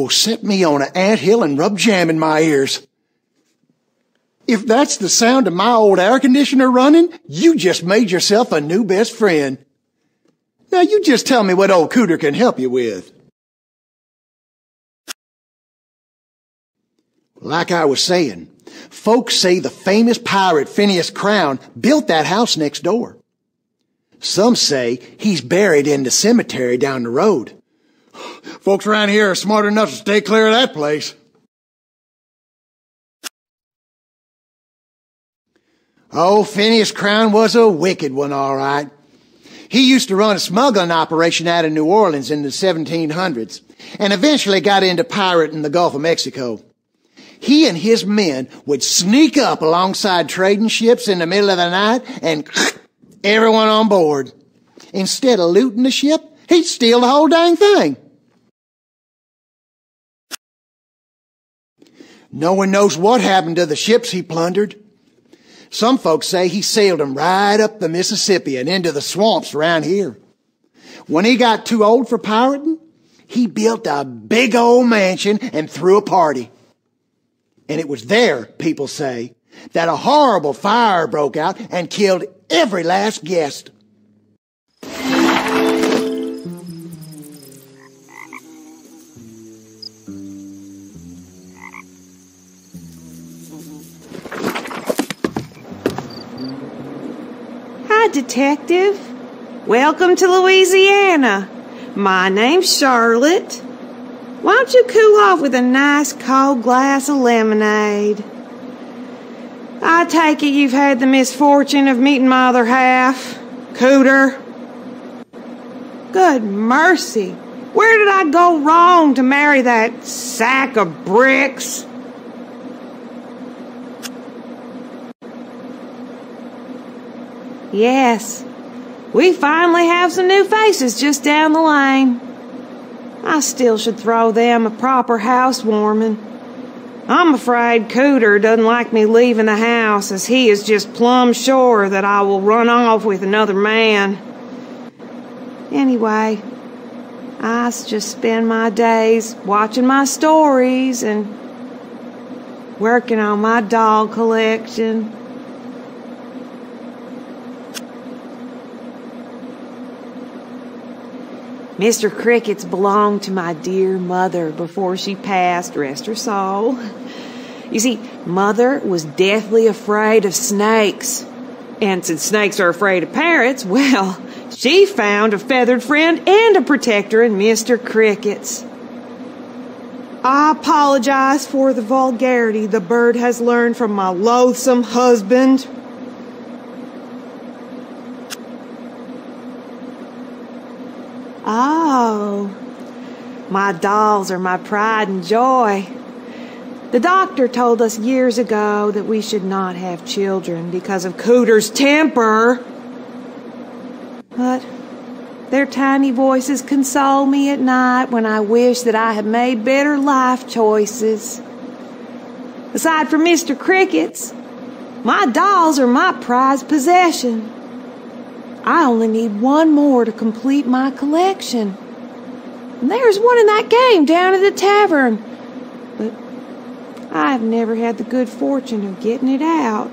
will set me on an ant hill and rub jam in my ears. If that's the sound of my old air conditioner running, you just made yourself a new best friend. Now you just tell me what old Cooter can help you with. Like I was saying, folks say the famous pirate Phineas Crown built that house next door. Some say he's buried in the cemetery down the road. Folks around here are smart enough to stay clear of that place. Oh, Phineas Crown was a wicked one, all right. He used to run a smuggling operation out of New Orleans in the 1700s and eventually got into pirating in the Gulf of Mexico. He and his men would sneak up alongside trading ships in the middle of the night and everyone on board. Instead of looting the ship, he'd steal the whole dang thing. No one knows what happened to the ships he plundered. Some folks say he sailed them right up the Mississippi and into the swamps around here. When he got too old for pirating, he built a big old mansion and threw a party. And it was there, people say, that a horrible fire broke out and killed every last guest. Hi, Detective. Welcome to Louisiana. My name's Charlotte. Why don't you cool off with a nice cold glass of lemonade? I take it you've had the misfortune of meeting my other half, Cooter. Good mercy. Where did I go wrong to marry that sack of bricks? Yes, we finally have some new faces just down the lane. I still should throw them a proper housewarming. I'm afraid Cooter doesn't like me leaving the house as he is just plumb sure that I will run off with another man. Anyway, I just spend my days watching my stories and working on my dog collection. Mr. Cricket's belonged to my dear mother before she passed, rest her soul. You see, mother was deathly afraid of snakes. And since snakes are afraid of parrots, well, she found a feathered friend and a protector in Mr. Cricket's. I apologize for the vulgarity the bird has learned from my loathsome husband. Oh, my dolls are my pride and joy. The doctor told us years ago that we should not have children because of Cooter's temper. But their tiny voices console me at night when I wish that I had made better life choices. Aside from Mr. Cricket's, my dolls are my prized possession. I only need one more to complete my collection. There's one in that game down at the tavern. But I've never had the good fortune of getting it out.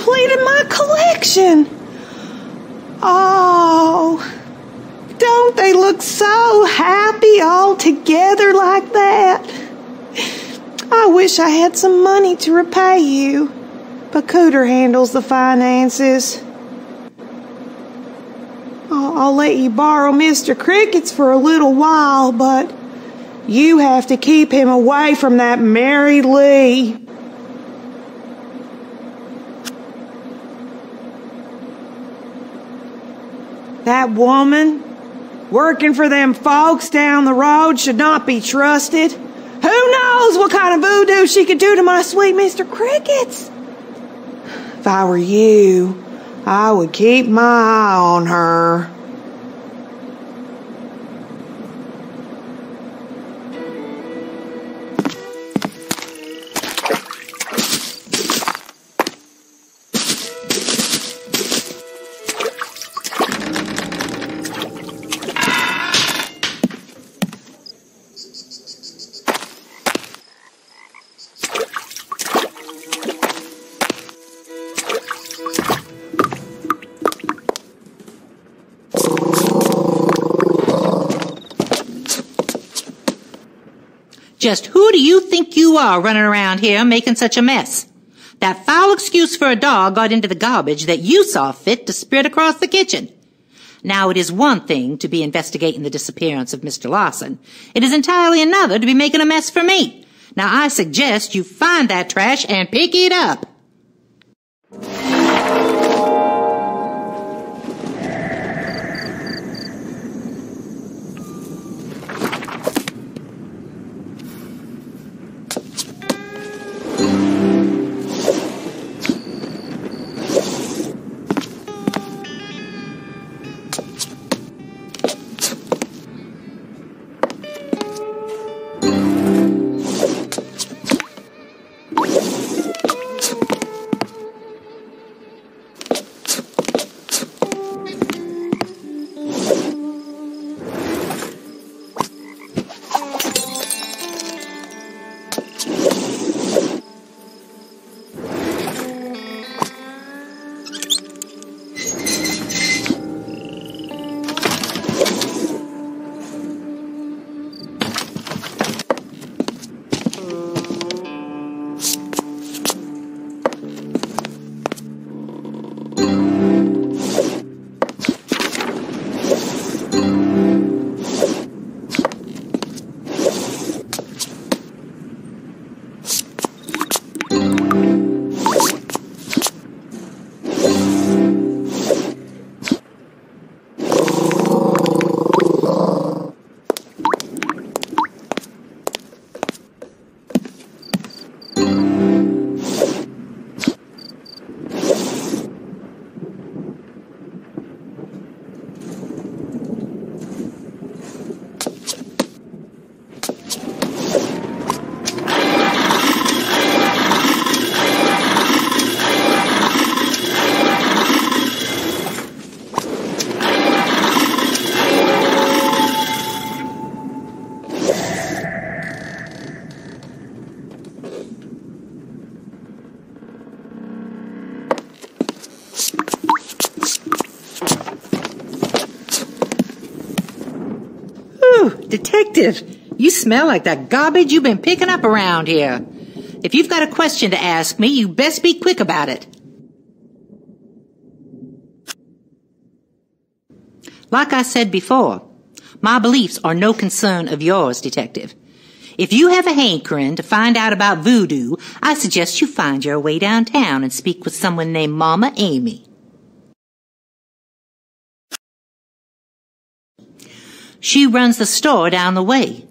Completed my collection! Oh, don't they look so happy all together like that? I wish I had some money to repay you, but Cooter handles the finances. I'll, I'll let you borrow Mr. Cricket's for a little while, but you have to keep him away from that Mary Lee. That woman working for them folks down the road should not be trusted. Who knows what kind of voodoo she could do to my sweet Mr. Crickets? If I were you, I would keep my eye on her. You are running around here making such a mess? That foul excuse for a dog got into the garbage that you saw fit to spread across the kitchen. Now it is one thing to be investigating the disappearance of Mr. Lawson. It is entirely another to be making a mess for me. Now I suggest you find that trash and pick it up. Detective, you smell like that garbage you've been picking up around here. If you've got a question to ask me, you best be quick about it. Like I said before, my beliefs are no concern of yours, detective. If you have a hankering to find out about voodoo, I suggest you find your way downtown and speak with someone named Mama Amy. She runs the store down the way.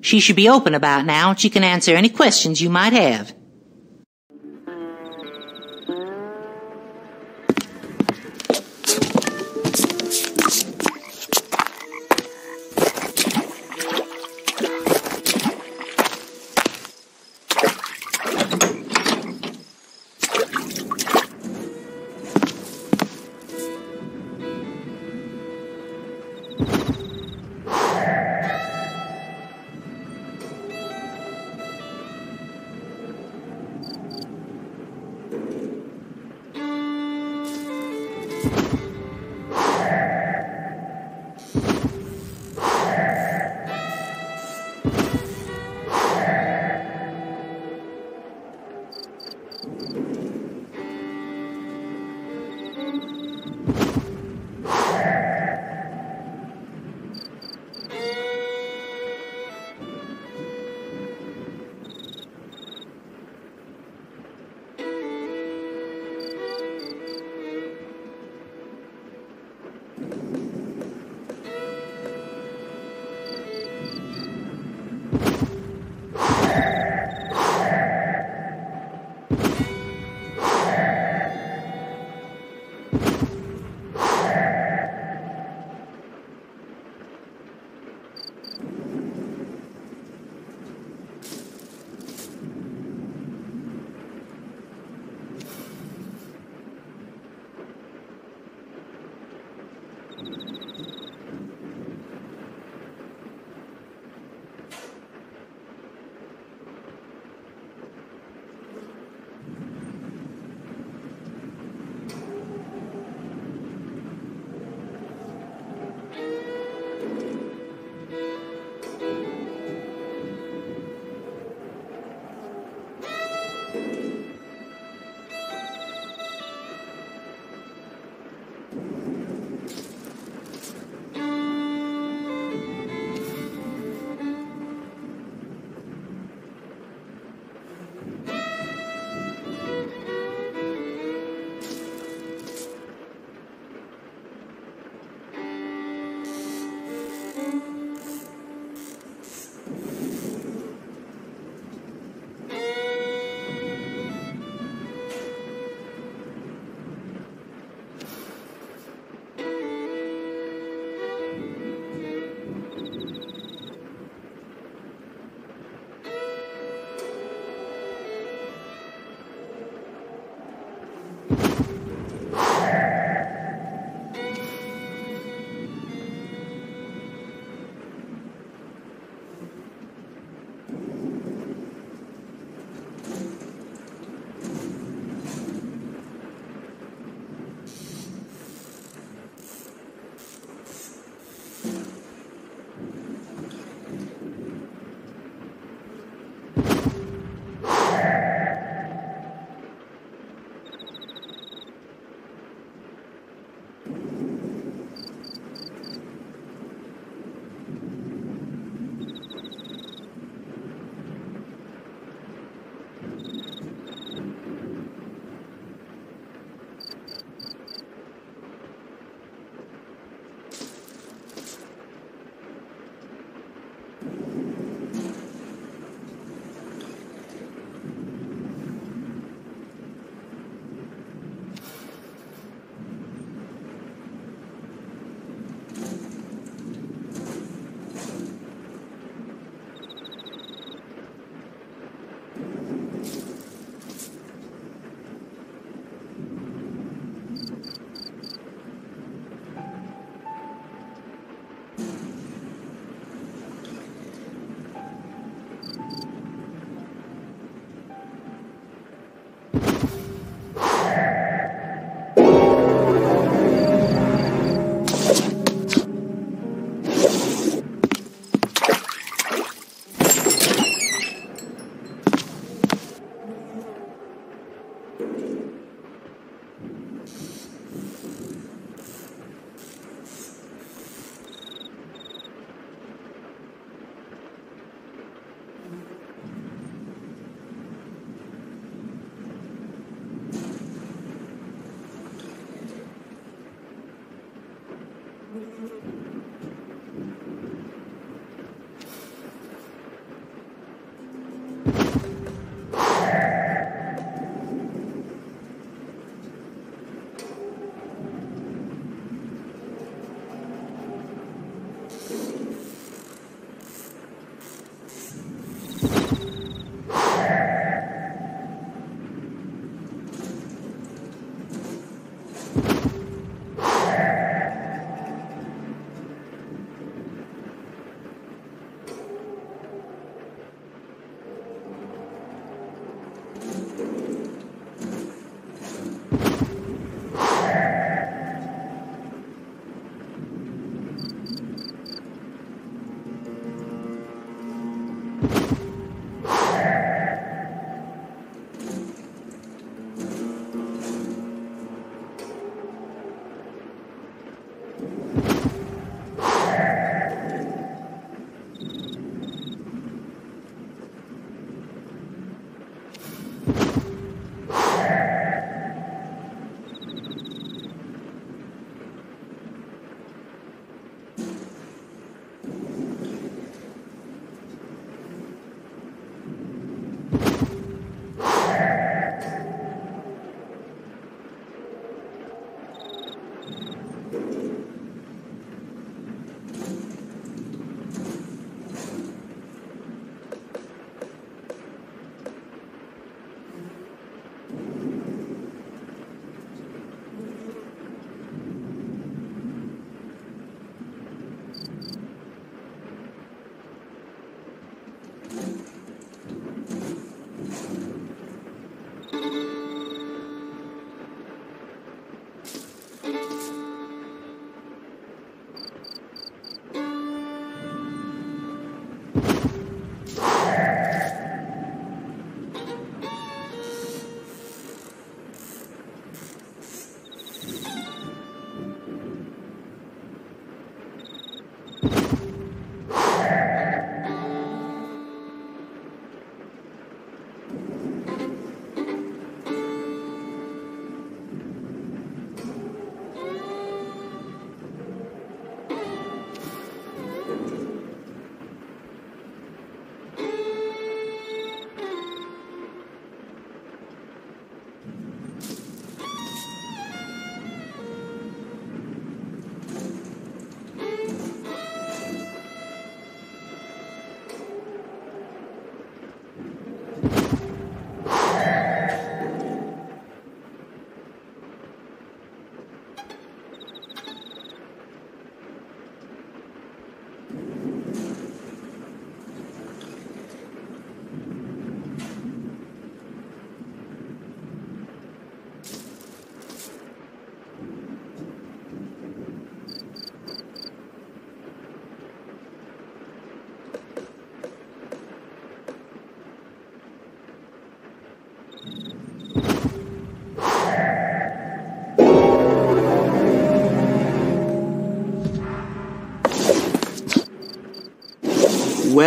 She should be open about now and she can answer any questions you might have. you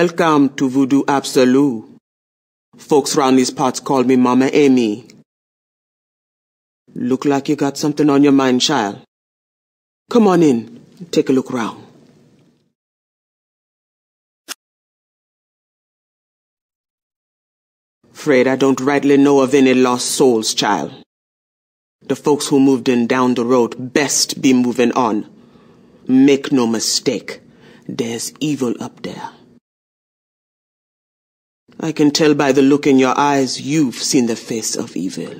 Welcome to Voodoo Absolute. Folks round these parts call me Mama Amy. Look like you got something on your mind, child. Come on in, take a look round. Afraid I don't rightly know of any lost souls, child. The folks who moved in down the road best be moving on. Make no mistake, there's evil can tell by the look in your eyes you've seen the face of evil.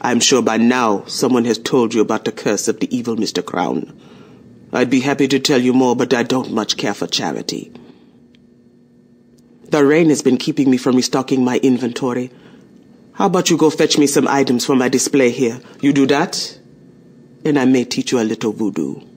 I'm sure by now someone has told you about the curse of the evil Mr. Crown. I'd be happy to tell you more, but I don't much care for charity. The rain has been keeping me from restocking my inventory. How about you go fetch me some items for my display here? You do that, and I may teach you a little voodoo.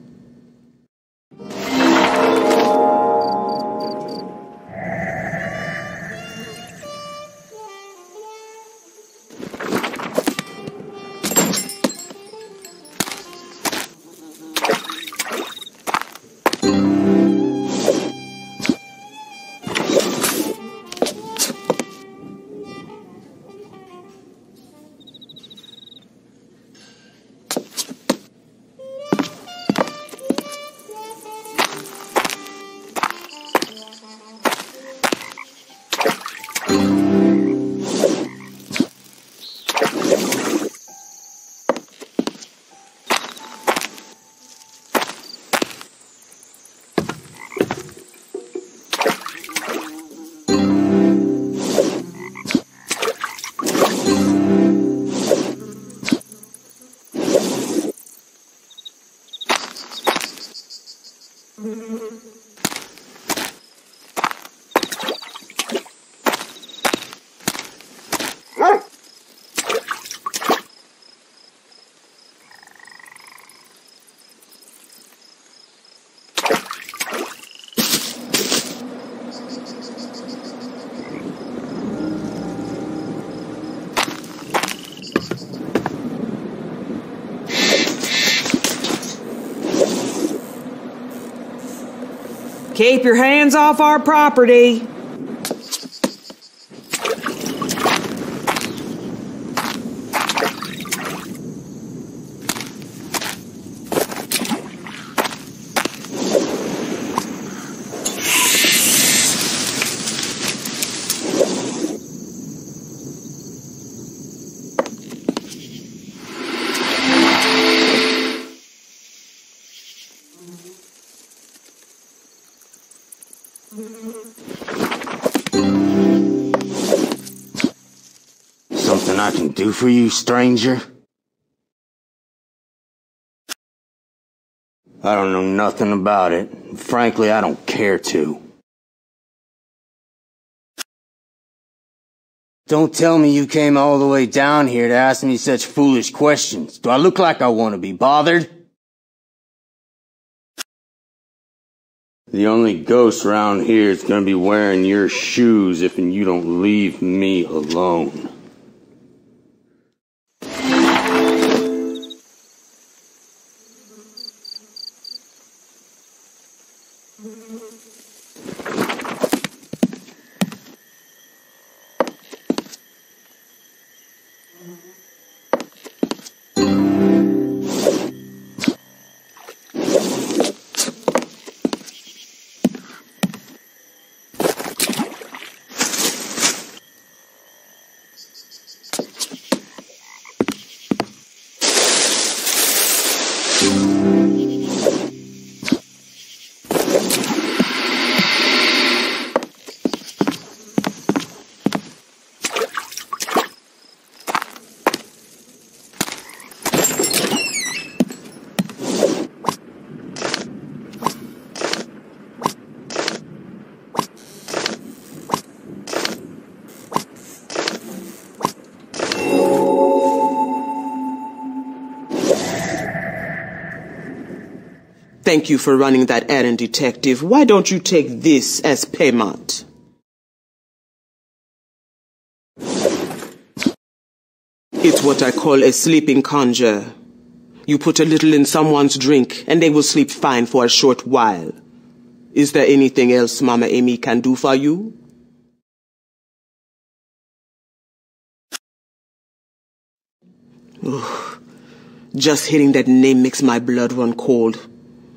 Your hands off our property. For you, stranger? I don't know nothing about it. Frankly, I don't care to. Don't tell me you came all the way down here to ask me such foolish questions. Do I look like I want to be bothered? The only ghost around here is gonna be wearing your shoes if you don't leave me alone. Thank you for running that errand, detective. Why don't you take this as payment? It's what I call a sleeping conjure. You put a little in someone's drink, and they will sleep fine for a short while. Is there anything else Mama Amy can do for you? Just hearing that name makes my blood run cold.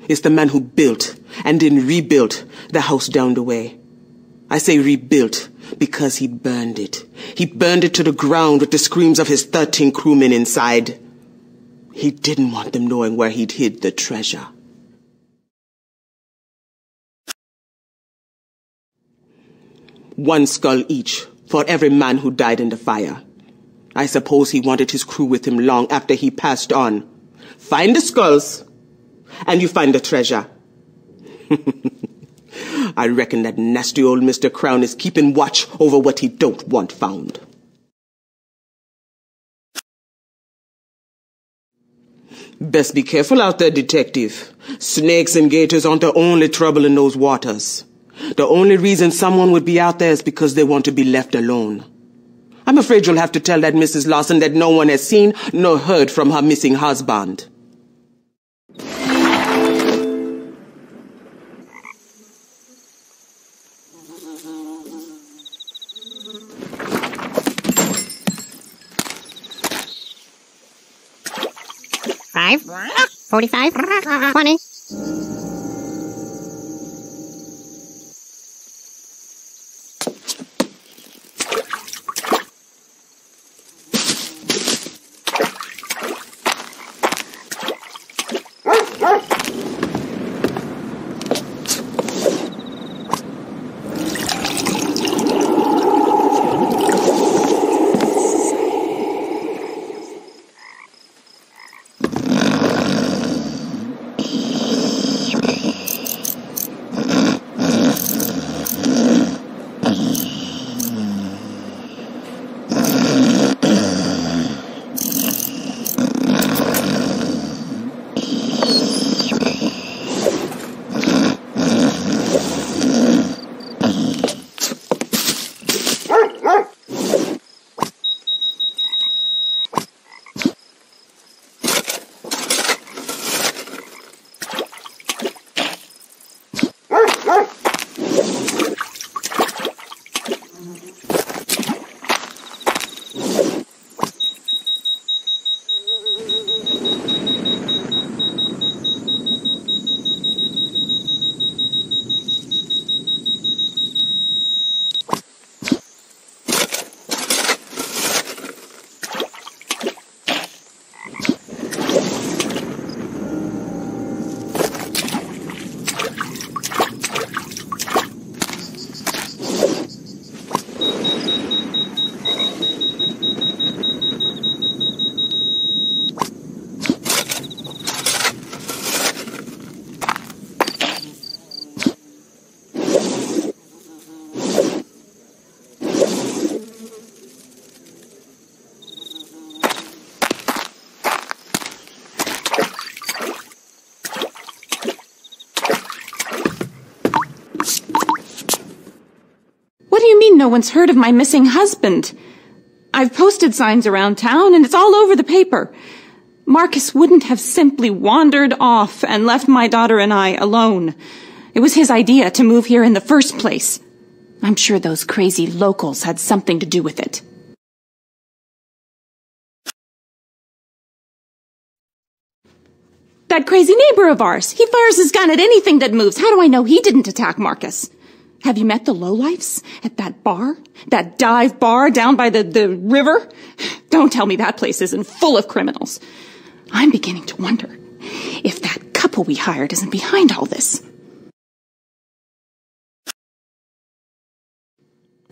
It's the man who built and then rebuilt the house down the way. I say rebuilt because he burned it. He burned it to the ground with the screams of his 13 crewmen inside. He didn't want them knowing where he'd hid the treasure. One skull each for every man who died in the fire. I suppose he wanted his crew with him long after he passed on. Find the skulls, and you find the treasure. I reckon that nasty old Mr. Crown is keeping watch over what he don't want found. Best be careful out there, detective. Snakes and gators aren't the only trouble in those waters. The only reason someone would be out there is because they want to be left alone. I'm afraid you'll have to tell that Mrs. Lawson that no one has seen nor heard from her missing husband. Five, forty-five, twenty. No one's heard of my missing husband. I've posted signs around town and it's all over the paper. Marcus wouldn't have simply wandered off and left my daughter and I alone. It was his idea to move here in the first place. I'm sure those crazy locals had something to do with it. That crazy neighbor of ours. He fires his gun at anything that moves. How do I know he didn't attack Marcus? Have you met the lowlifes at that bar? That dive bar down by the, the river? Don't tell me that place isn't full of criminals. I'm beginning to wonder if that couple we hired isn't behind all this.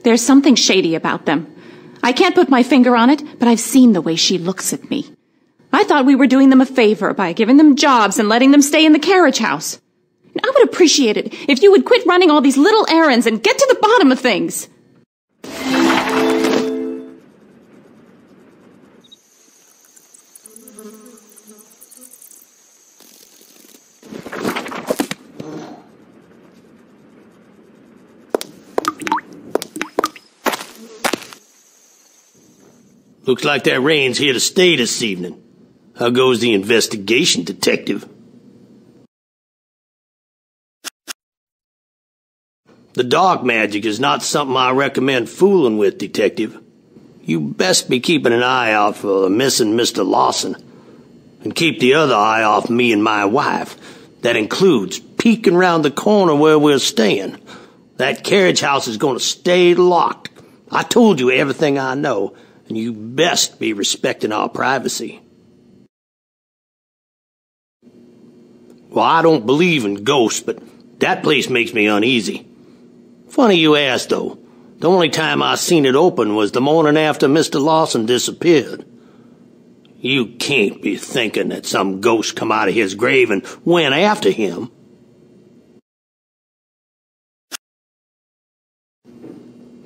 There's something shady about them. I can't put my finger on it, but I've seen the way she looks at me. I thought we were doing them a favor by giving them jobs and letting them stay in the carriage house. I would appreciate it if you would quit running all these little errands and get to the bottom of things. Looks like that rain's here to stay this evening. How goes the investigation, detective? The dark magic is not something I recommend fooling with, detective. You best be keeping an eye out for the missing Mr. Lawson. And keep the other eye off me and my wife. That includes peeking round the corner where we're staying. That carriage house is going to stay locked. I told you everything I know, and you best be respecting our privacy. Well, I don't believe in ghosts, but that place makes me uneasy. Funny you ask, though. The only time I seen it open was the morning after Mr. Lawson disappeared. You can't be thinking that some ghost come out of his grave and went after him.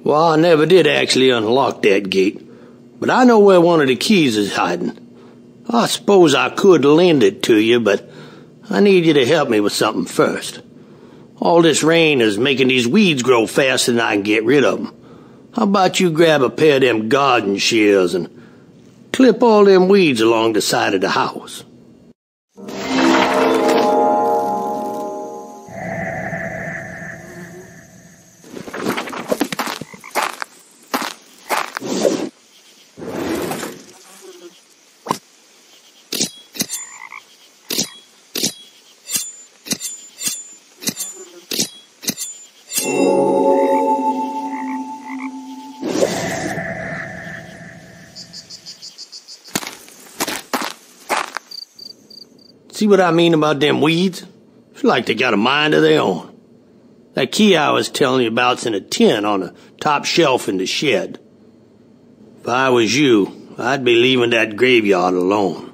Well, I never did actually unlock that gate, but I know where one of the keys is hiding. I suppose I could lend it to you, but I need you to help me with something first. All this rain is making these weeds grow faster than I can get rid of them. How about you grab a pair of them garden shears and clip all them weeds along the side of the house? See what I mean about them weeds? It's like they got a mind of their own. That key I was telling you about's in a tin on the top shelf in the shed. If I was you, I'd be leaving that graveyard alone.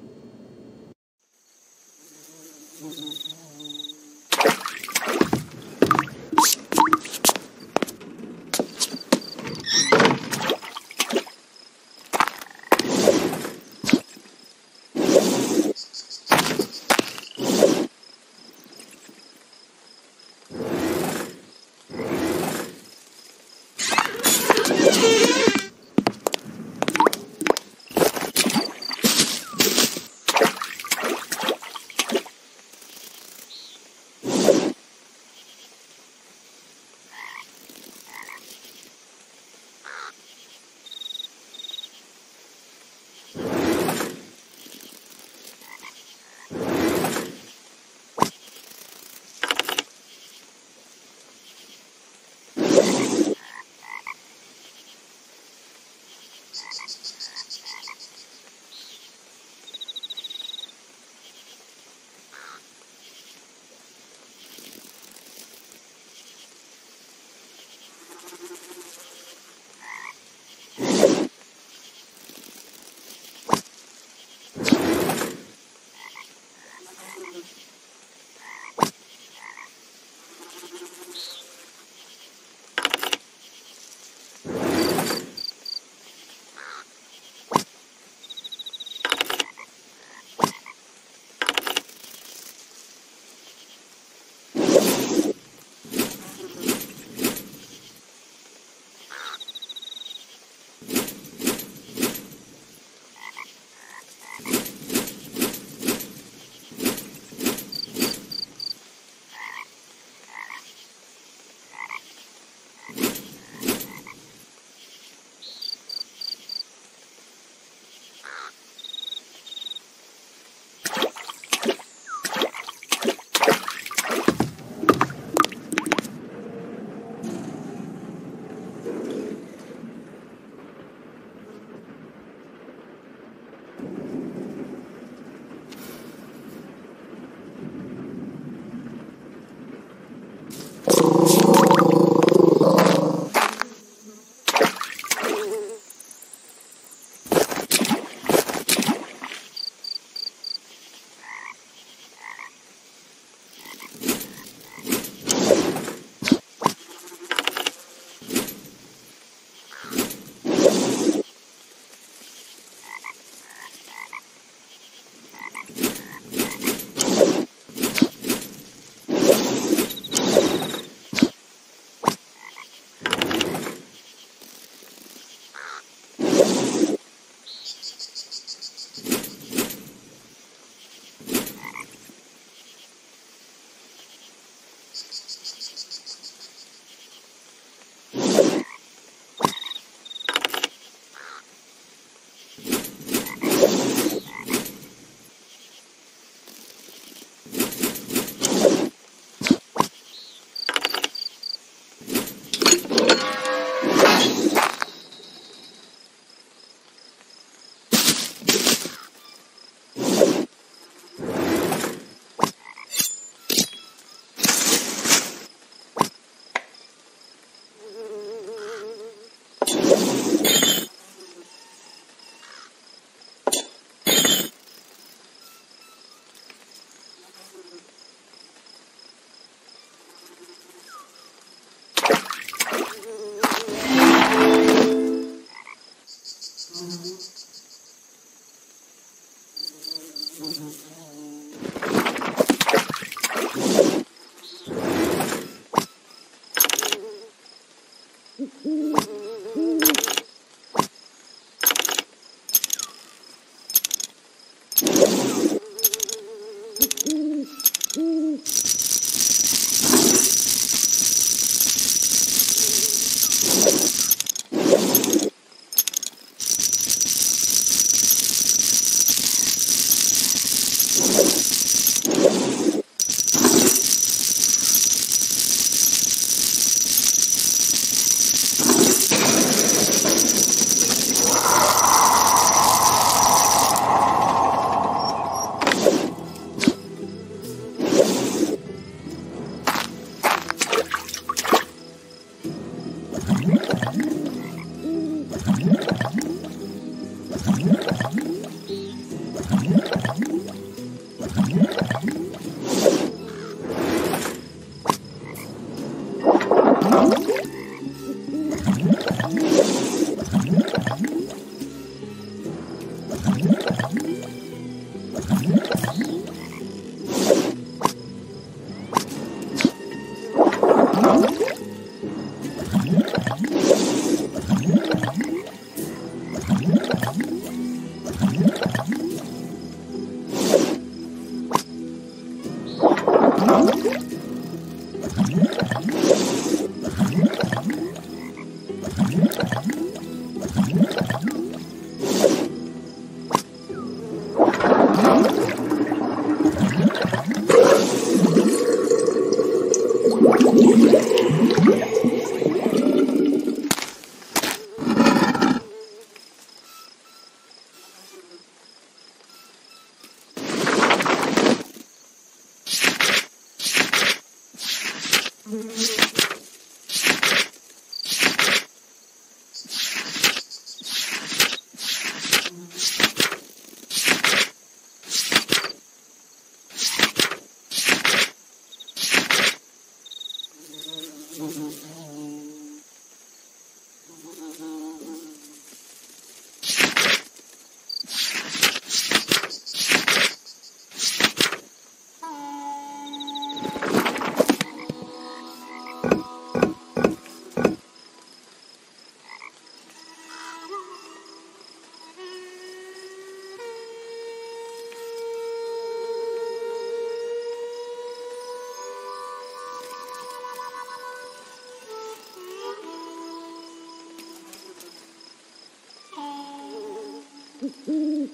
Mm-hmm.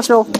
Don't get the special.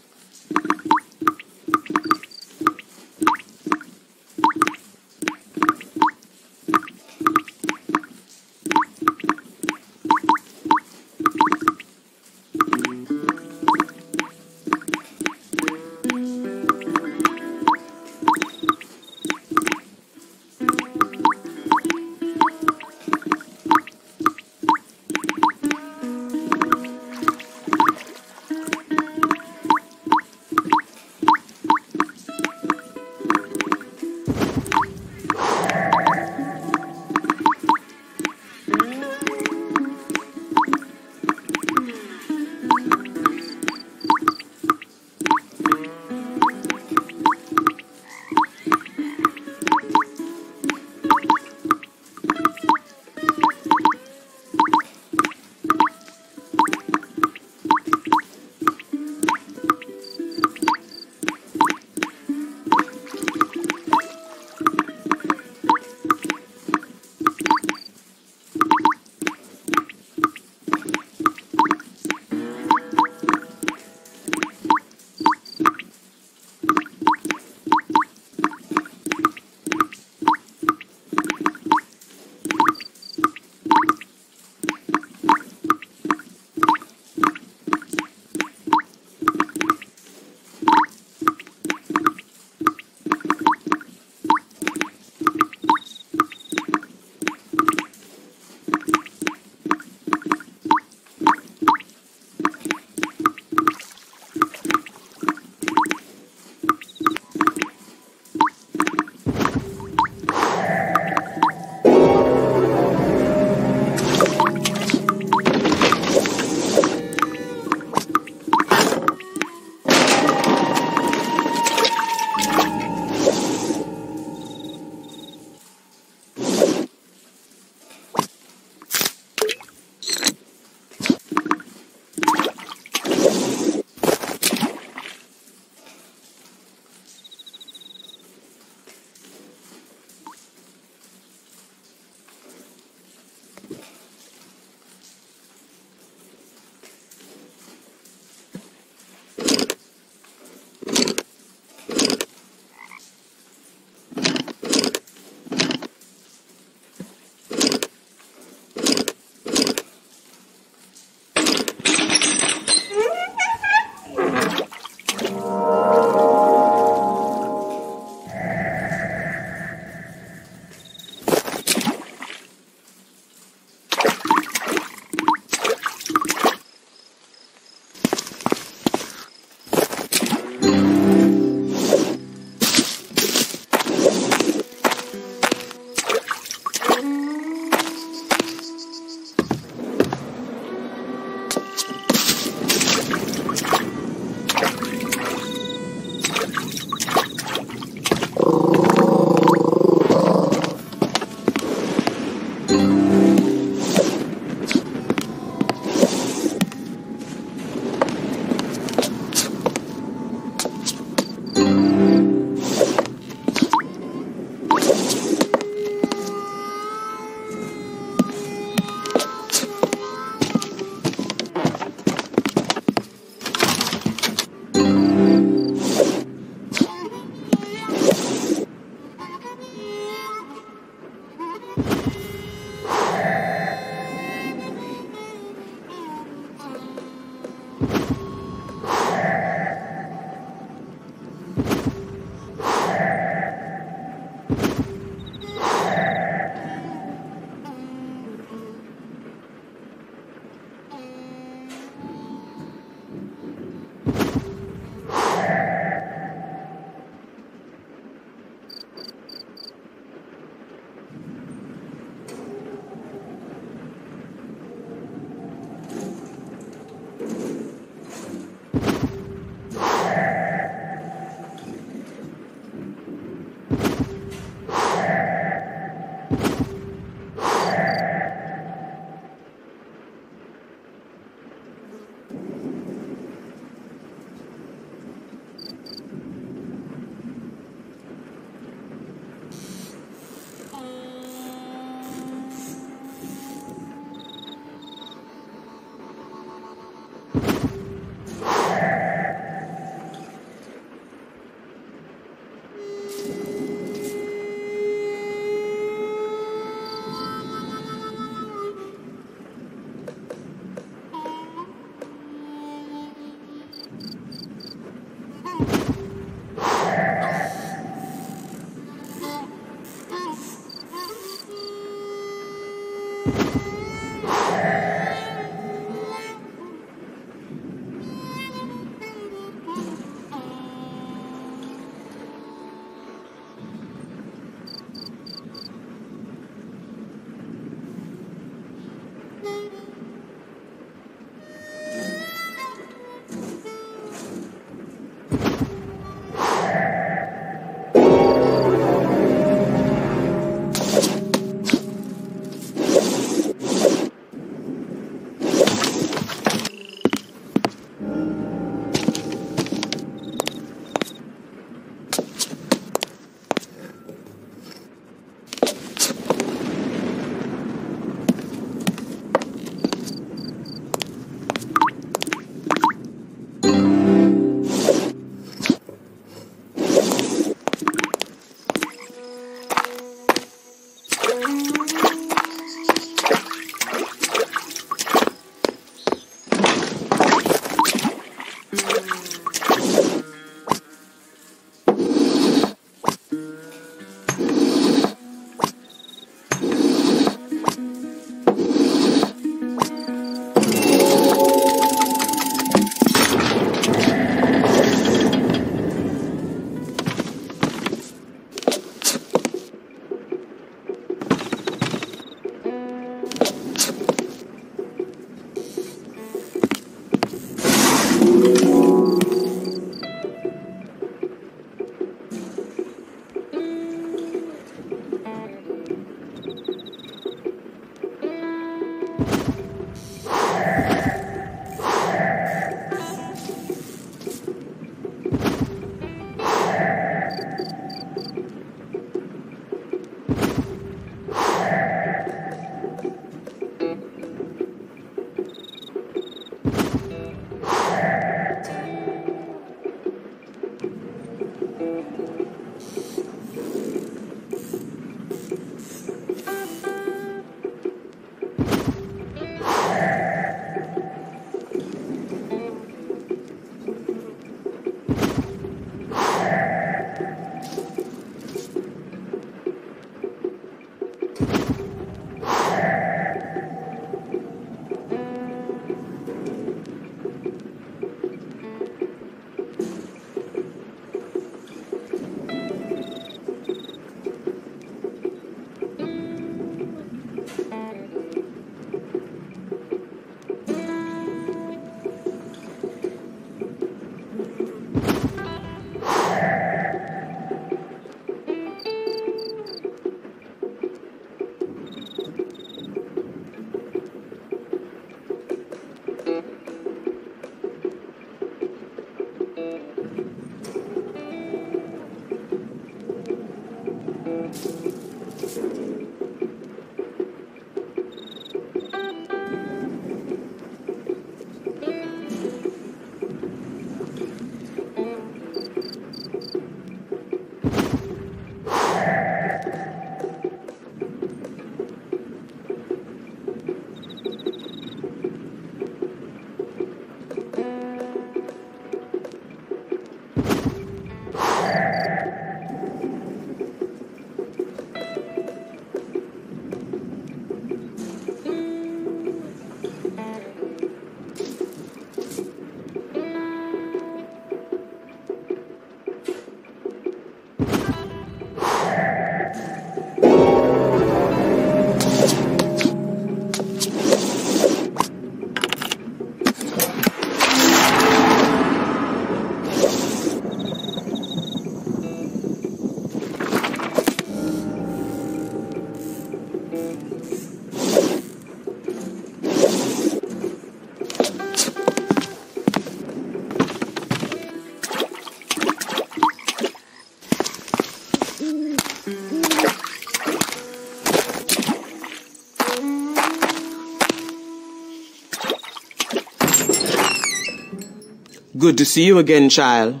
Good to see you again, child.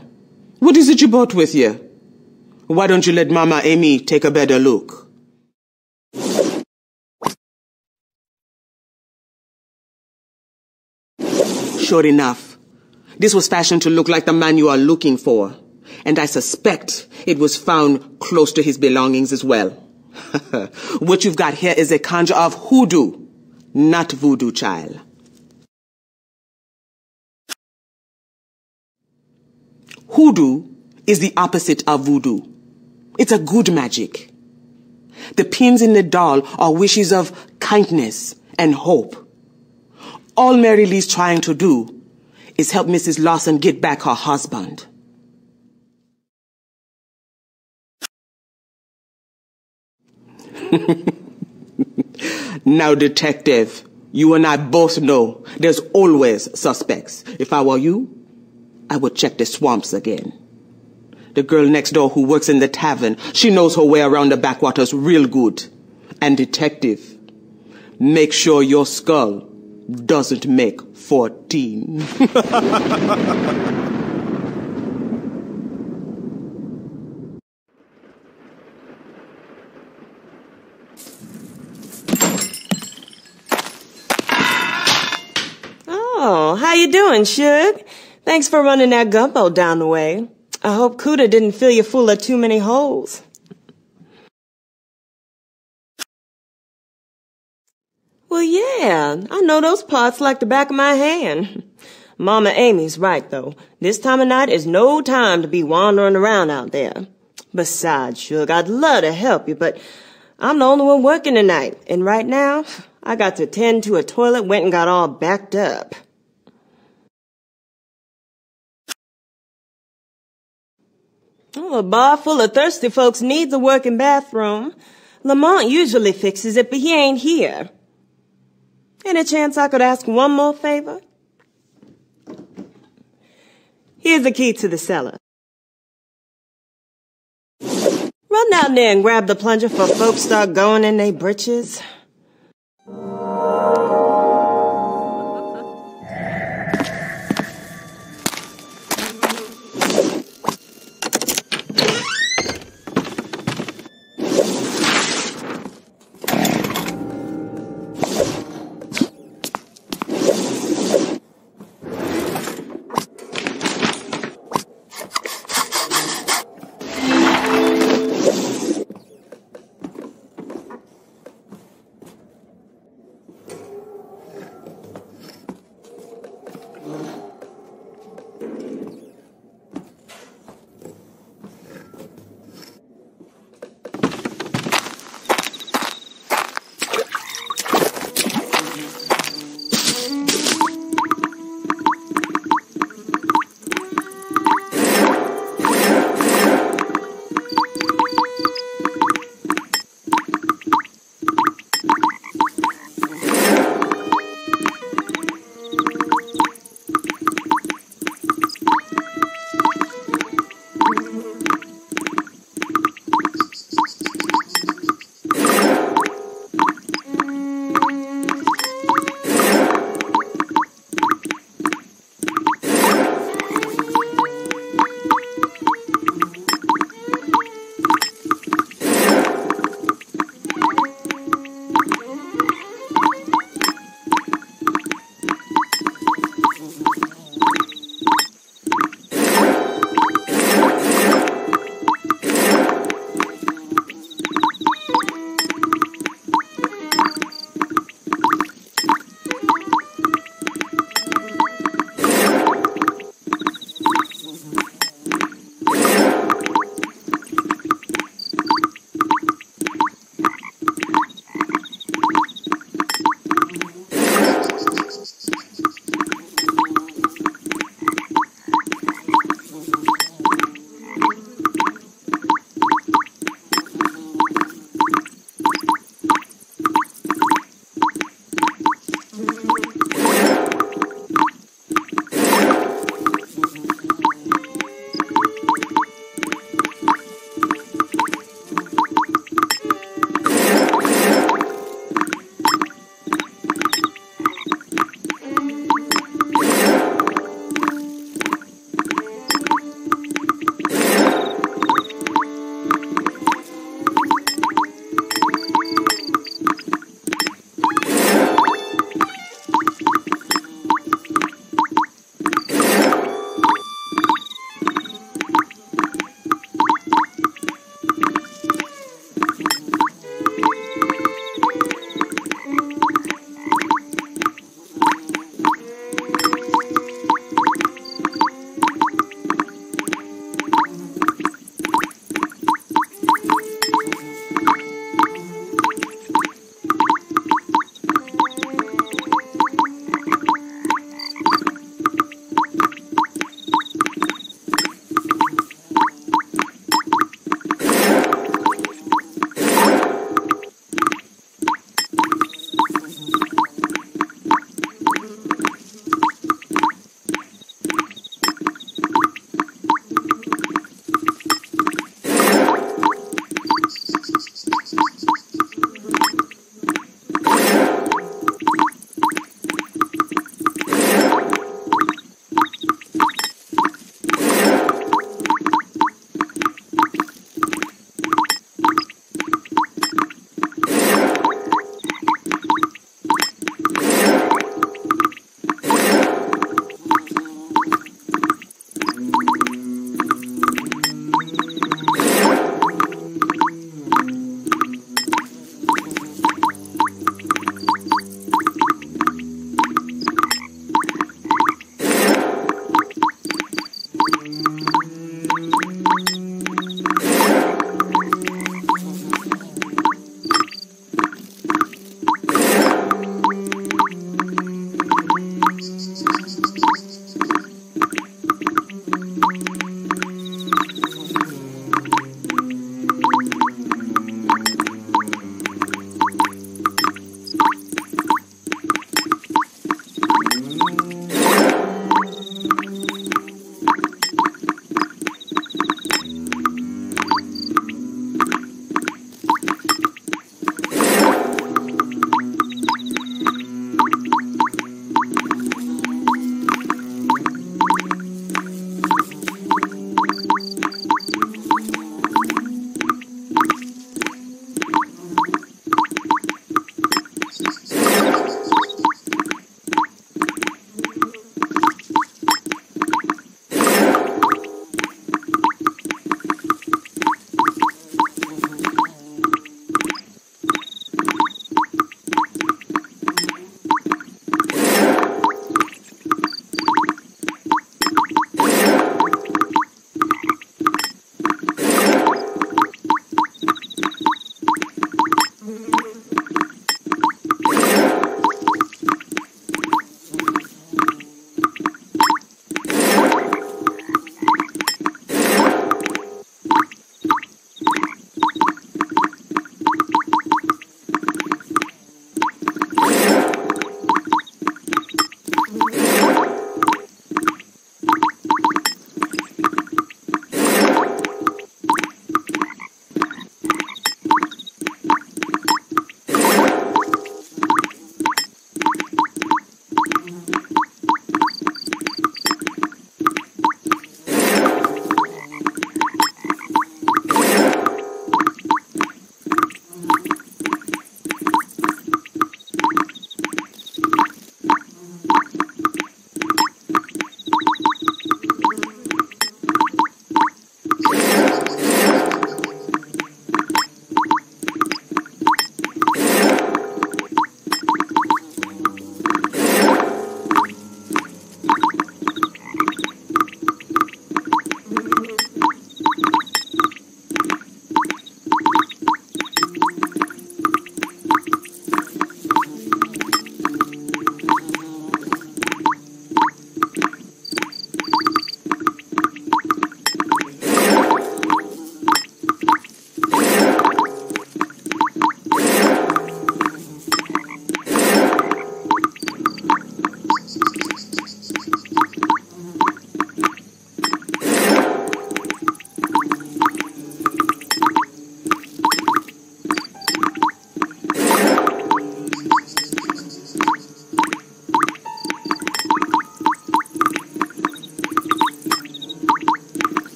What is it you brought with you? Why don't you let Mama Amy take a better look? Sure enough, this was fashioned to look like the man you are looking for, and I suspect it was found close to his belongings as well. what you've got here is a conjure of hoodoo, not voodoo, child. Is the opposite of voodoo. It's a good magic. The pins in the doll are wishes of kindness and hope. All Mary Lee's trying to do is help Mrs. Lawson get back her husband. now, detective, you and I both know there's always suspects. If I were you, I would check the swamps again. The girl next door who works in the tavern, she knows her way around the backwaters real good. And detective, make sure your skull doesn't make 14. Oh, how you doing, Suge? Thanks for running that gumbo down the way. I hope Cuda didn't fill you full of too many holes. Well, yeah, I know those parts like the back of my hand. Mama Amy's right, though. This time of night is no time to be wandering around out there. Besides, Suge, I'd love to help you, but I'm the only one working tonight, and right now, I got to tend to a toilet went and got all backed up. Oh, a bar full of thirsty folks needs a working bathroom. Lamont usually fixes it, but he ain't here. Any chance I could ask one more favor? Here's the key to the cellar. Run down there and grab the plunger for folks start going in their britches.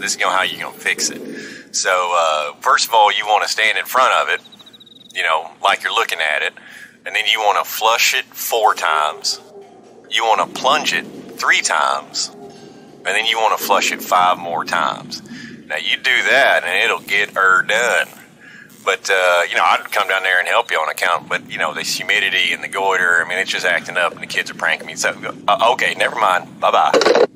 This is gonna how you're gonna fix it. So, uh, first of all, you want to stand in front of it, you know, like you're looking at it, and then you want to flush it four times. You want to plunge it three times, and then you want to flush it five more times. Now you do that, and it'll get her done. But uh, you know, I'd come down there and help you on account. But you know, this humidity and the goiter. I mean, it's just acting up, and the kids are pranking me. So, uh, okay, never mind. Bye bye.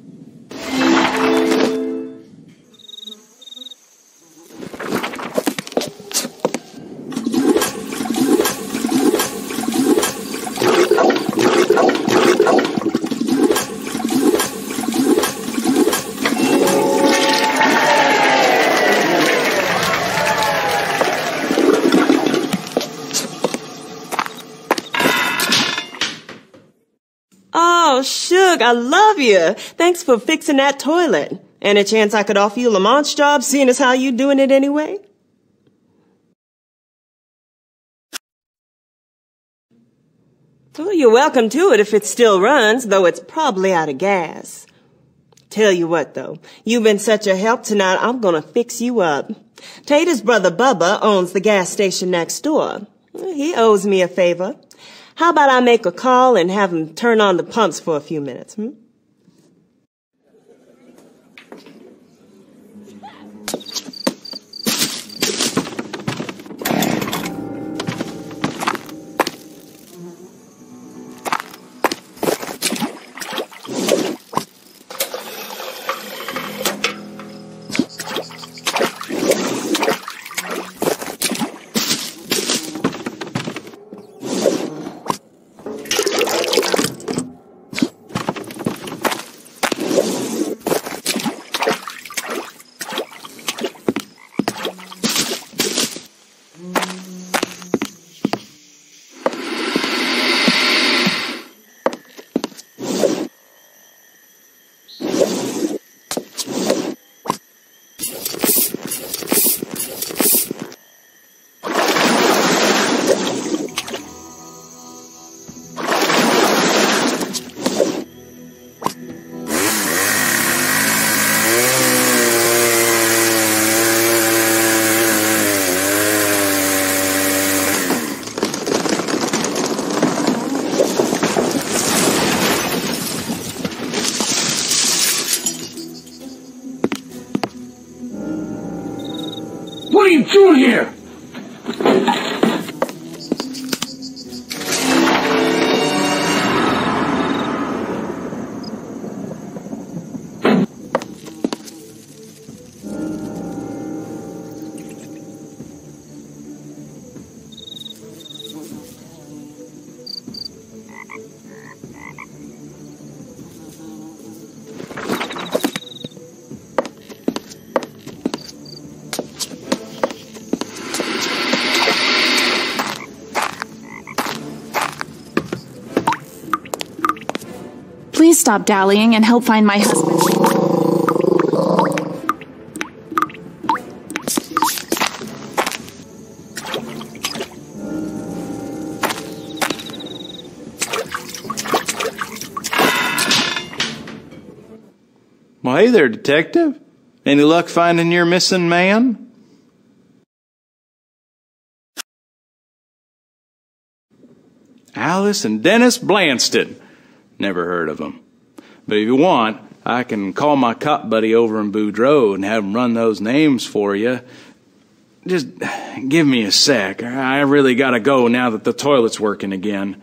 Suge, I love you. Thanks for fixing that toilet. Any chance I could offer you Lamont's job, seeing as how you doing it anyway? Well, you're welcome to it if it still runs, though it's probably out of gas. Tell you what, though, you've been such a help tonight, I'm gonna fix you up. Tater's brother Bubba owns the gas station next door. He owes me a favor. How about I make a call and have him turn on the pumps for a few minutes, hmm? Stop dallying and help find my husband. Well, hey there, detective. Any luck finding your missing man? Alice and Dennis Blanston. Never heard of them. But if you want, I can call my cop buddy over in Boudreaux and have him run those names for you. just give me a sec. I really gotta go now that the toilet's working again.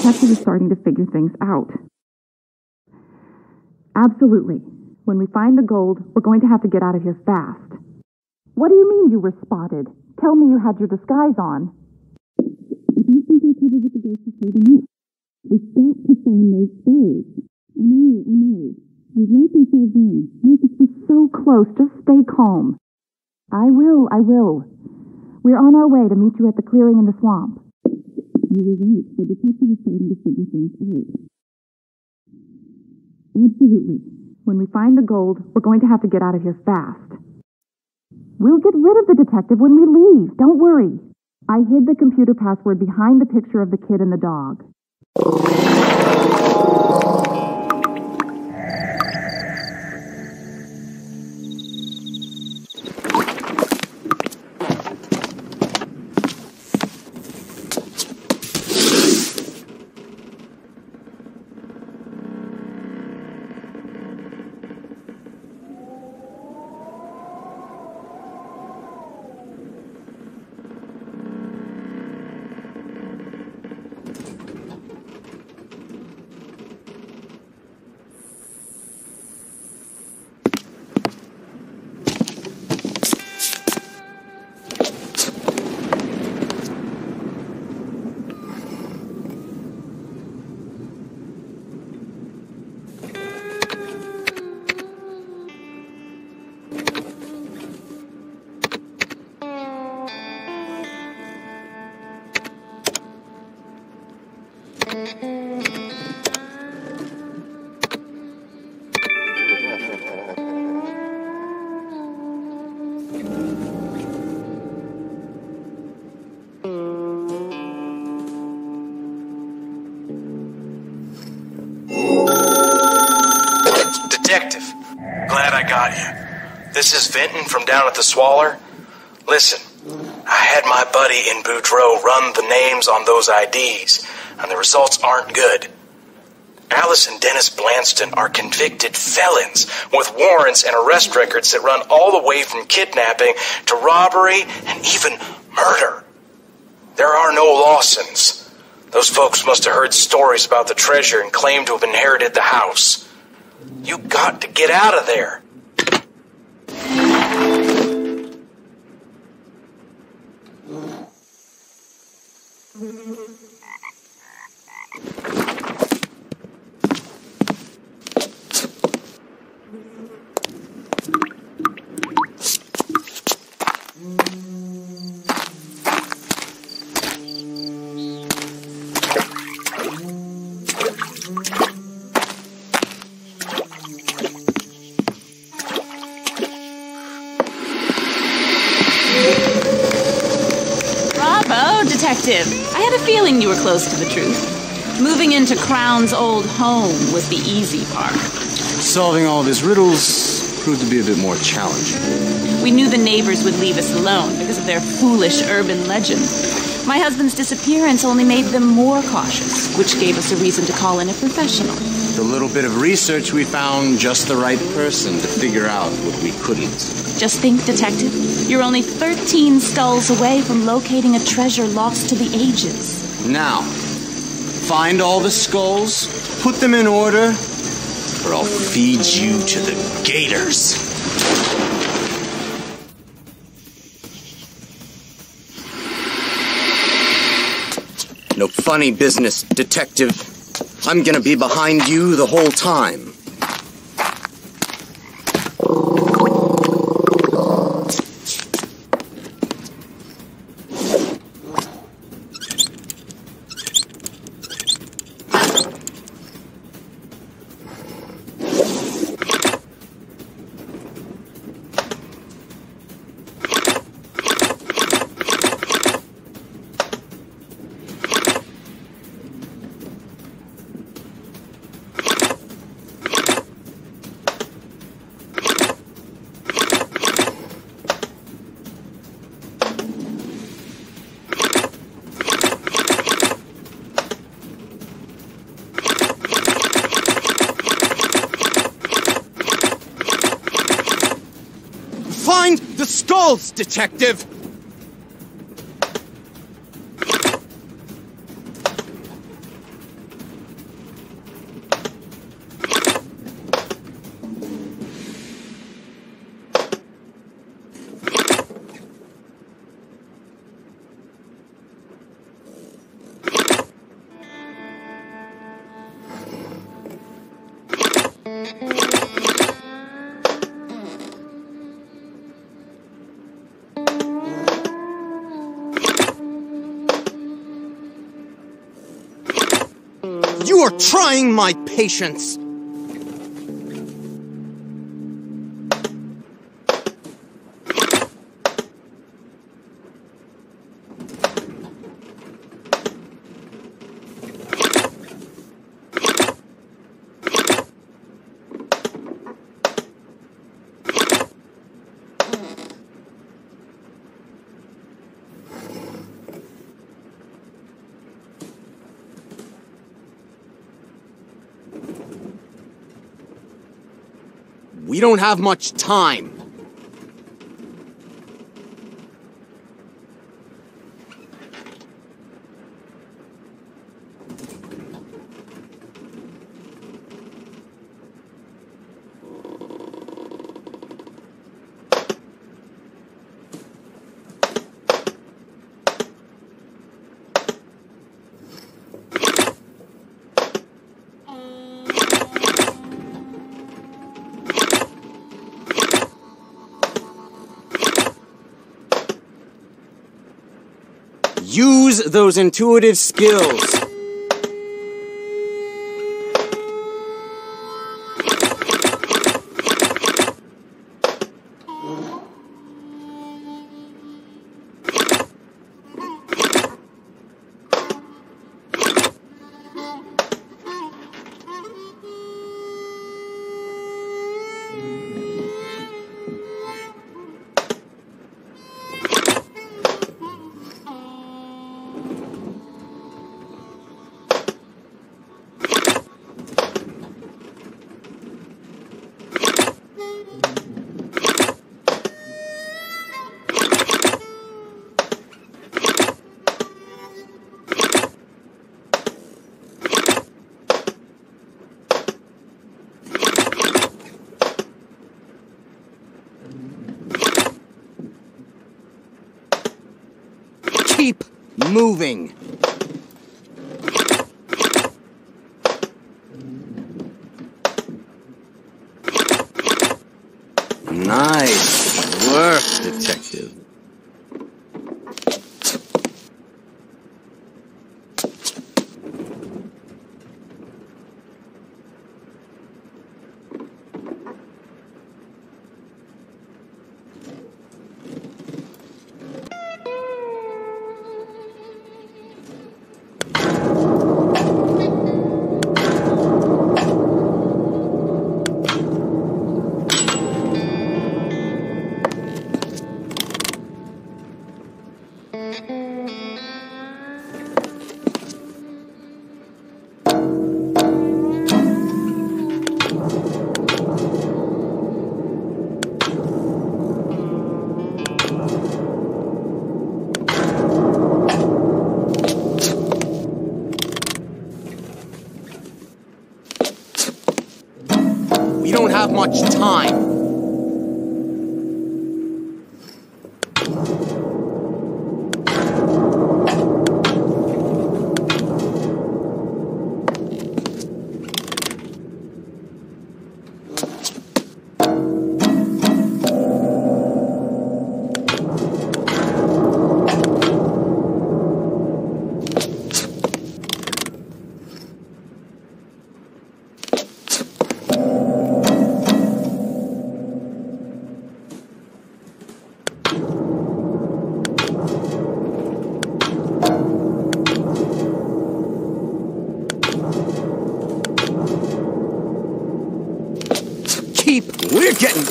Detective is starting to figure things out. Absolutely. When we find the gold, we're going to have to get out of here fast. What do you mean you were spotted? Tell me you had your disguise on. I don't think I covered with the ghost of holding up. We've got to find those spells. I know, I know. We've let ourselves in. Marcus, we're so close. Just stay calm. I will, I will. We're on our way to meet you at the clearing in the swamp. You were right. The detective is starting to figure things out. Absolutely. When we find the gold, we're going to have to get out of here fast. We'll get rid of the detective when we leave. Don't worry. I hid the computer password behind the picture of the kid and the dog. Vinton from down at the Swaller. Listen, I had my buddy in Boudreaux run the names on those IDs, and the results aren't good. Alice and Dennis Blanston are convicted felons with warrants and arrest records that run all the way from kidnapping to robbery and even murder. There are no Lawsons. Those folks must have heard stories about the treasure and claim to have inherited the house. You got to get out of there. Mm-hmm. into Crown's old home was the easy part. Solving all of his riddles proved to be a bit more challenging. We knew the neighbors would leave us alone because of their foolish urban legend. My husband's disappearance only made them more cautious, which gave us a reason to call in a professional. With a little bit of research, we found just the right person to figure out what we couldn't. Just think, detective, you're only 13 skulls away from locating a treasure lost to the ages. Now, find all the skulls, put them in order, or I'll feed you to the gators. No funny business, detective. I'm gonna be behind you the whole time. Skulls, Detective! You are trying my patience! We don't have much time. Use those intuitive skills. Much time.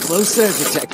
Closer, Detective.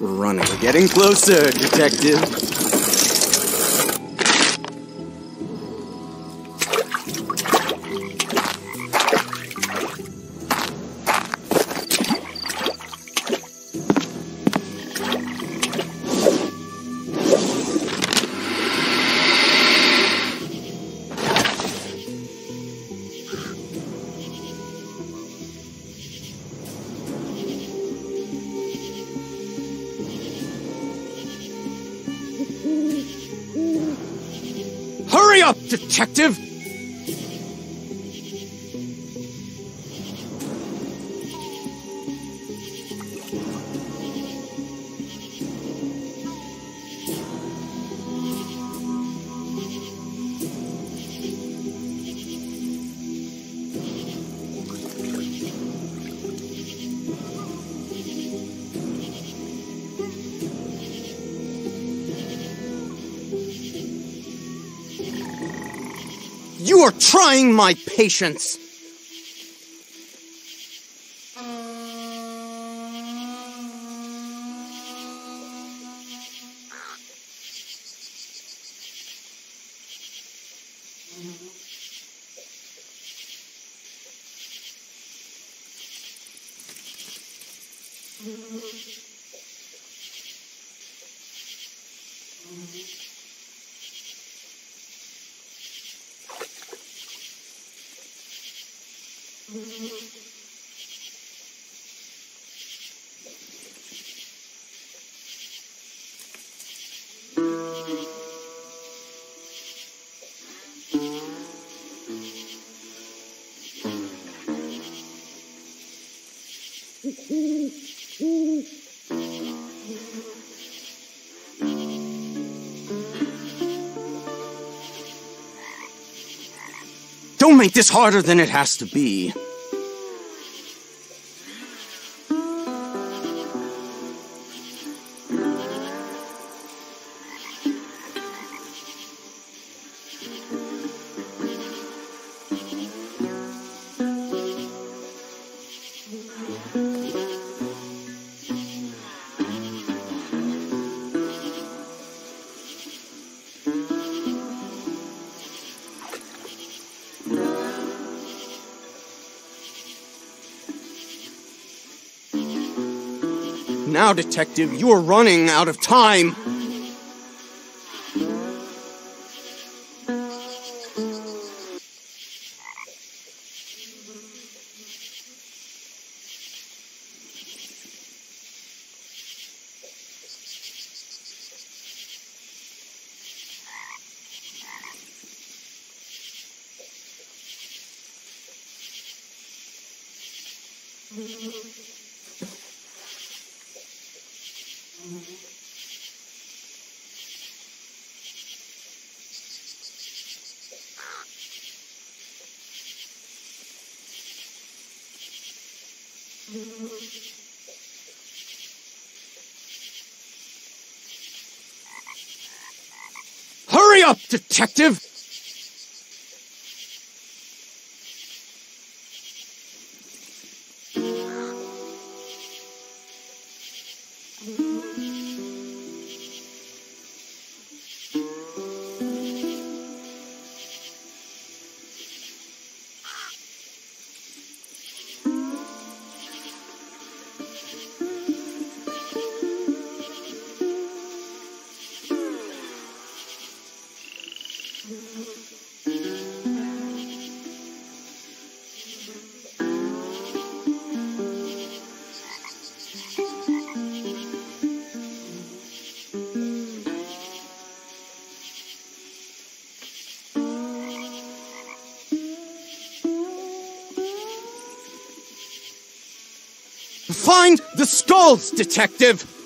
Running. We're getting closer, Detective. Detective! Trying my patience. Make this harder than it has to be. Now, Detective, you are running out of time. Hurry up, Detective! Detective!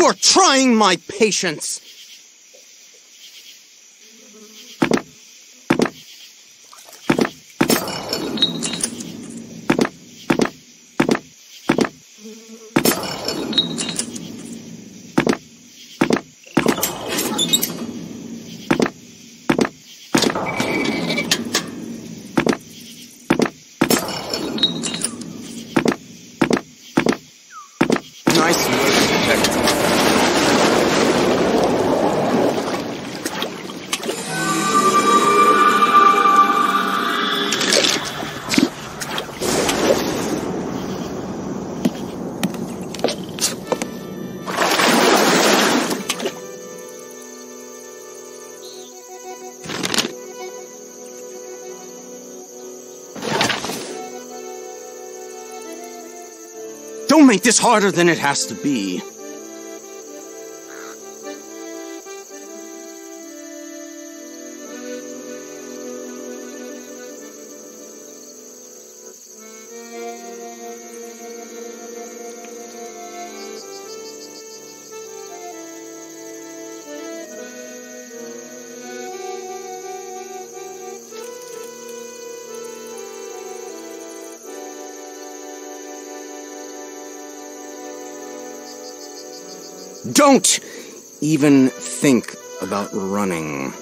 You are trying my patience. Harder than it has to be. Don't even think about running.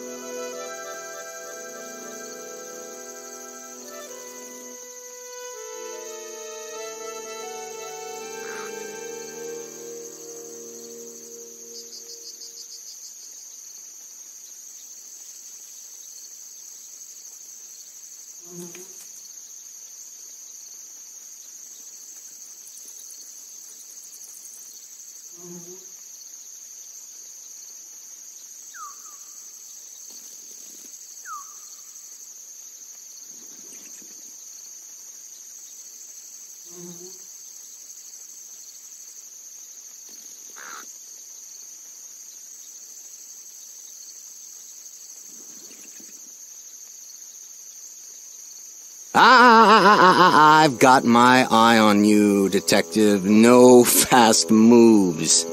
I've got my eye on you, Detective. No fast moves.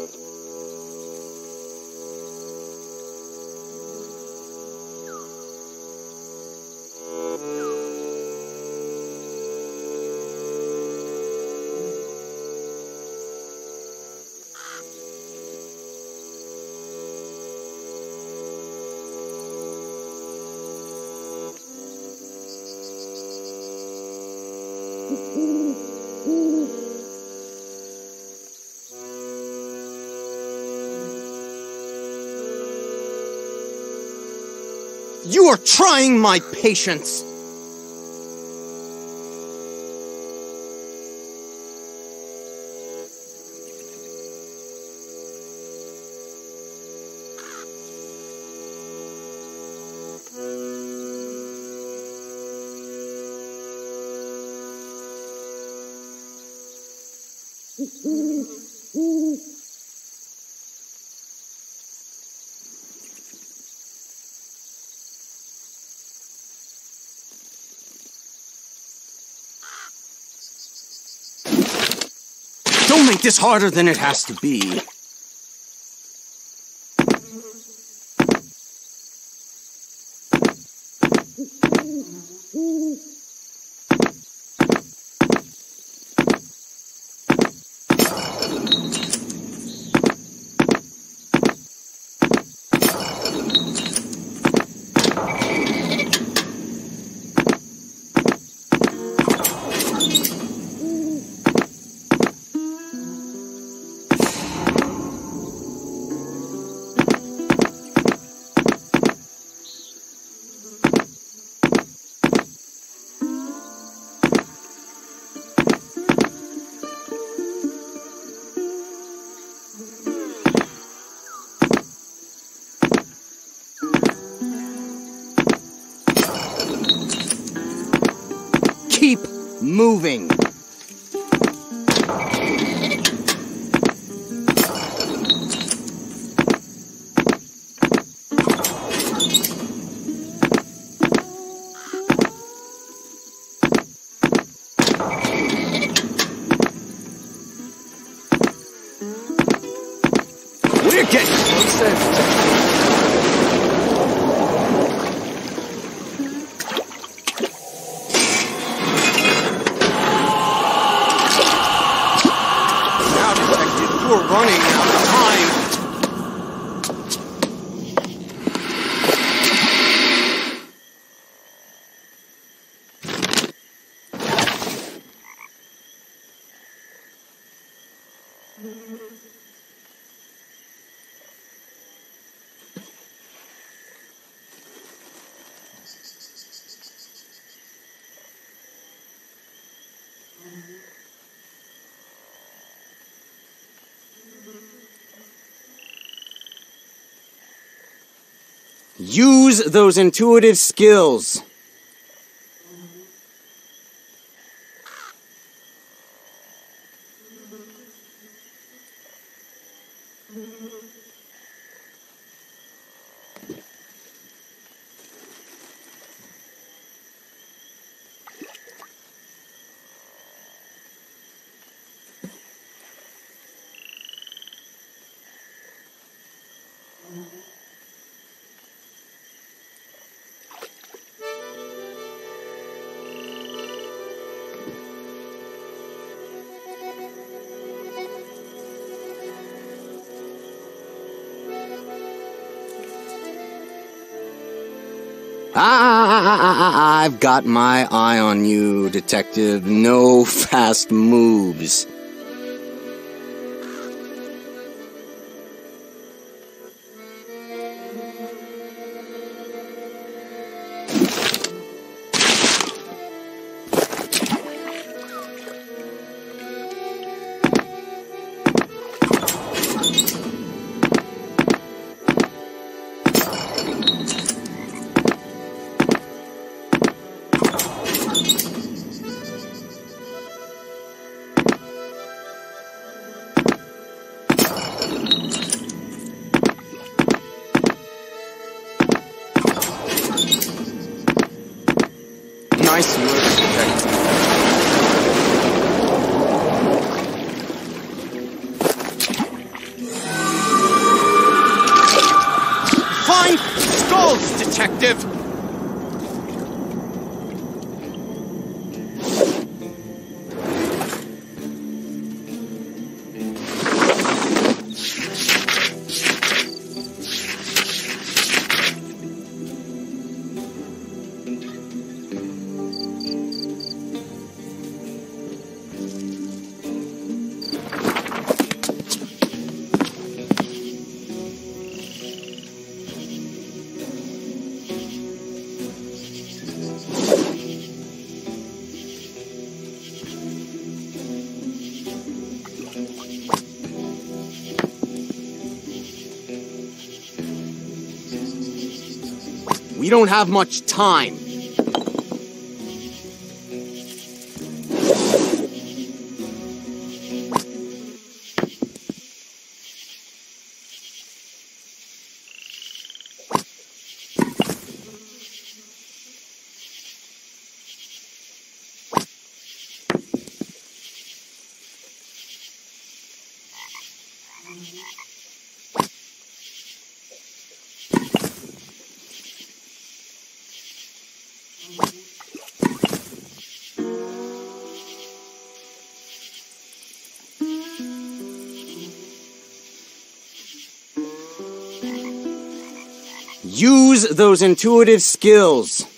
Trying my patience. This harder than it has to be. Use those intuitive skills. Ah, I've got my eye on you, detective. No fast moves. Don't have much time. Those intuitive skills.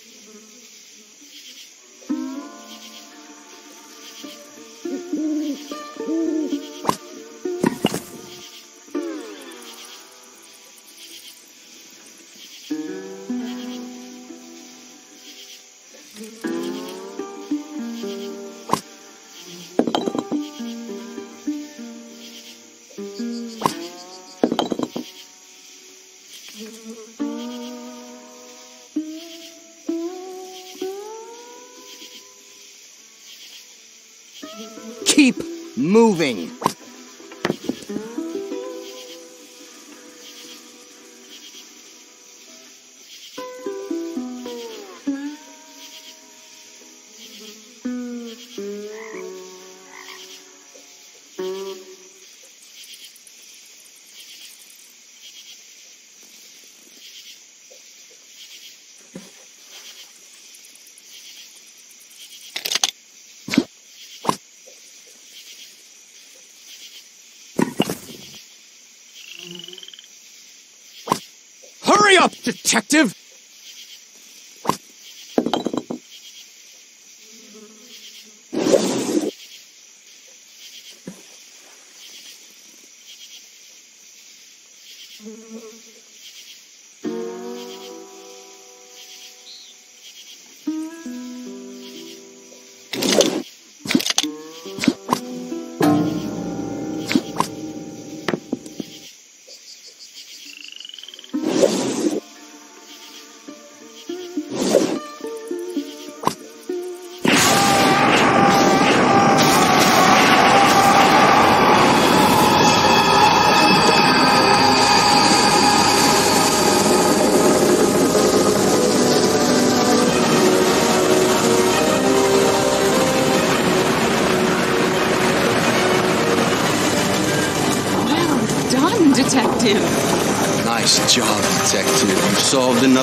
Detective!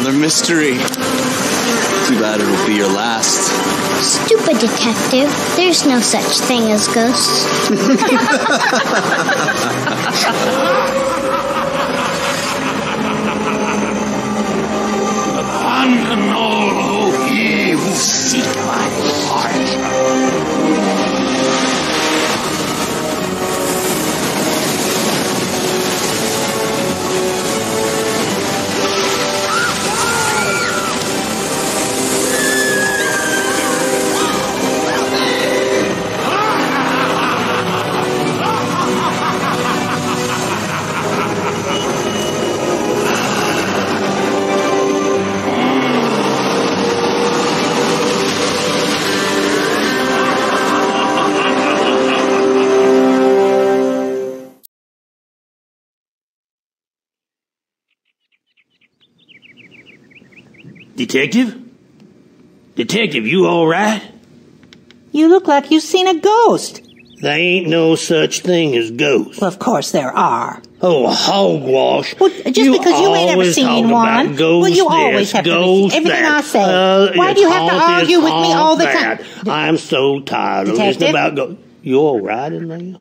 Another mystery. Too bad it'll be your last. Stupid detective. There's no such thing as ghosts. And all who ye who seek Detective? Detective, you all right? You look like you've seen a ghost. There ain't no such thing as ghosts. Well, of course there are. Oh, hogwash. Well, just You because you ain't ever seen one, well, you this, always have to listen everything that. I say. Uh, Why do you have to argue this, with me all the that. time? I'm so tired of listening about ghosts. You all right in there?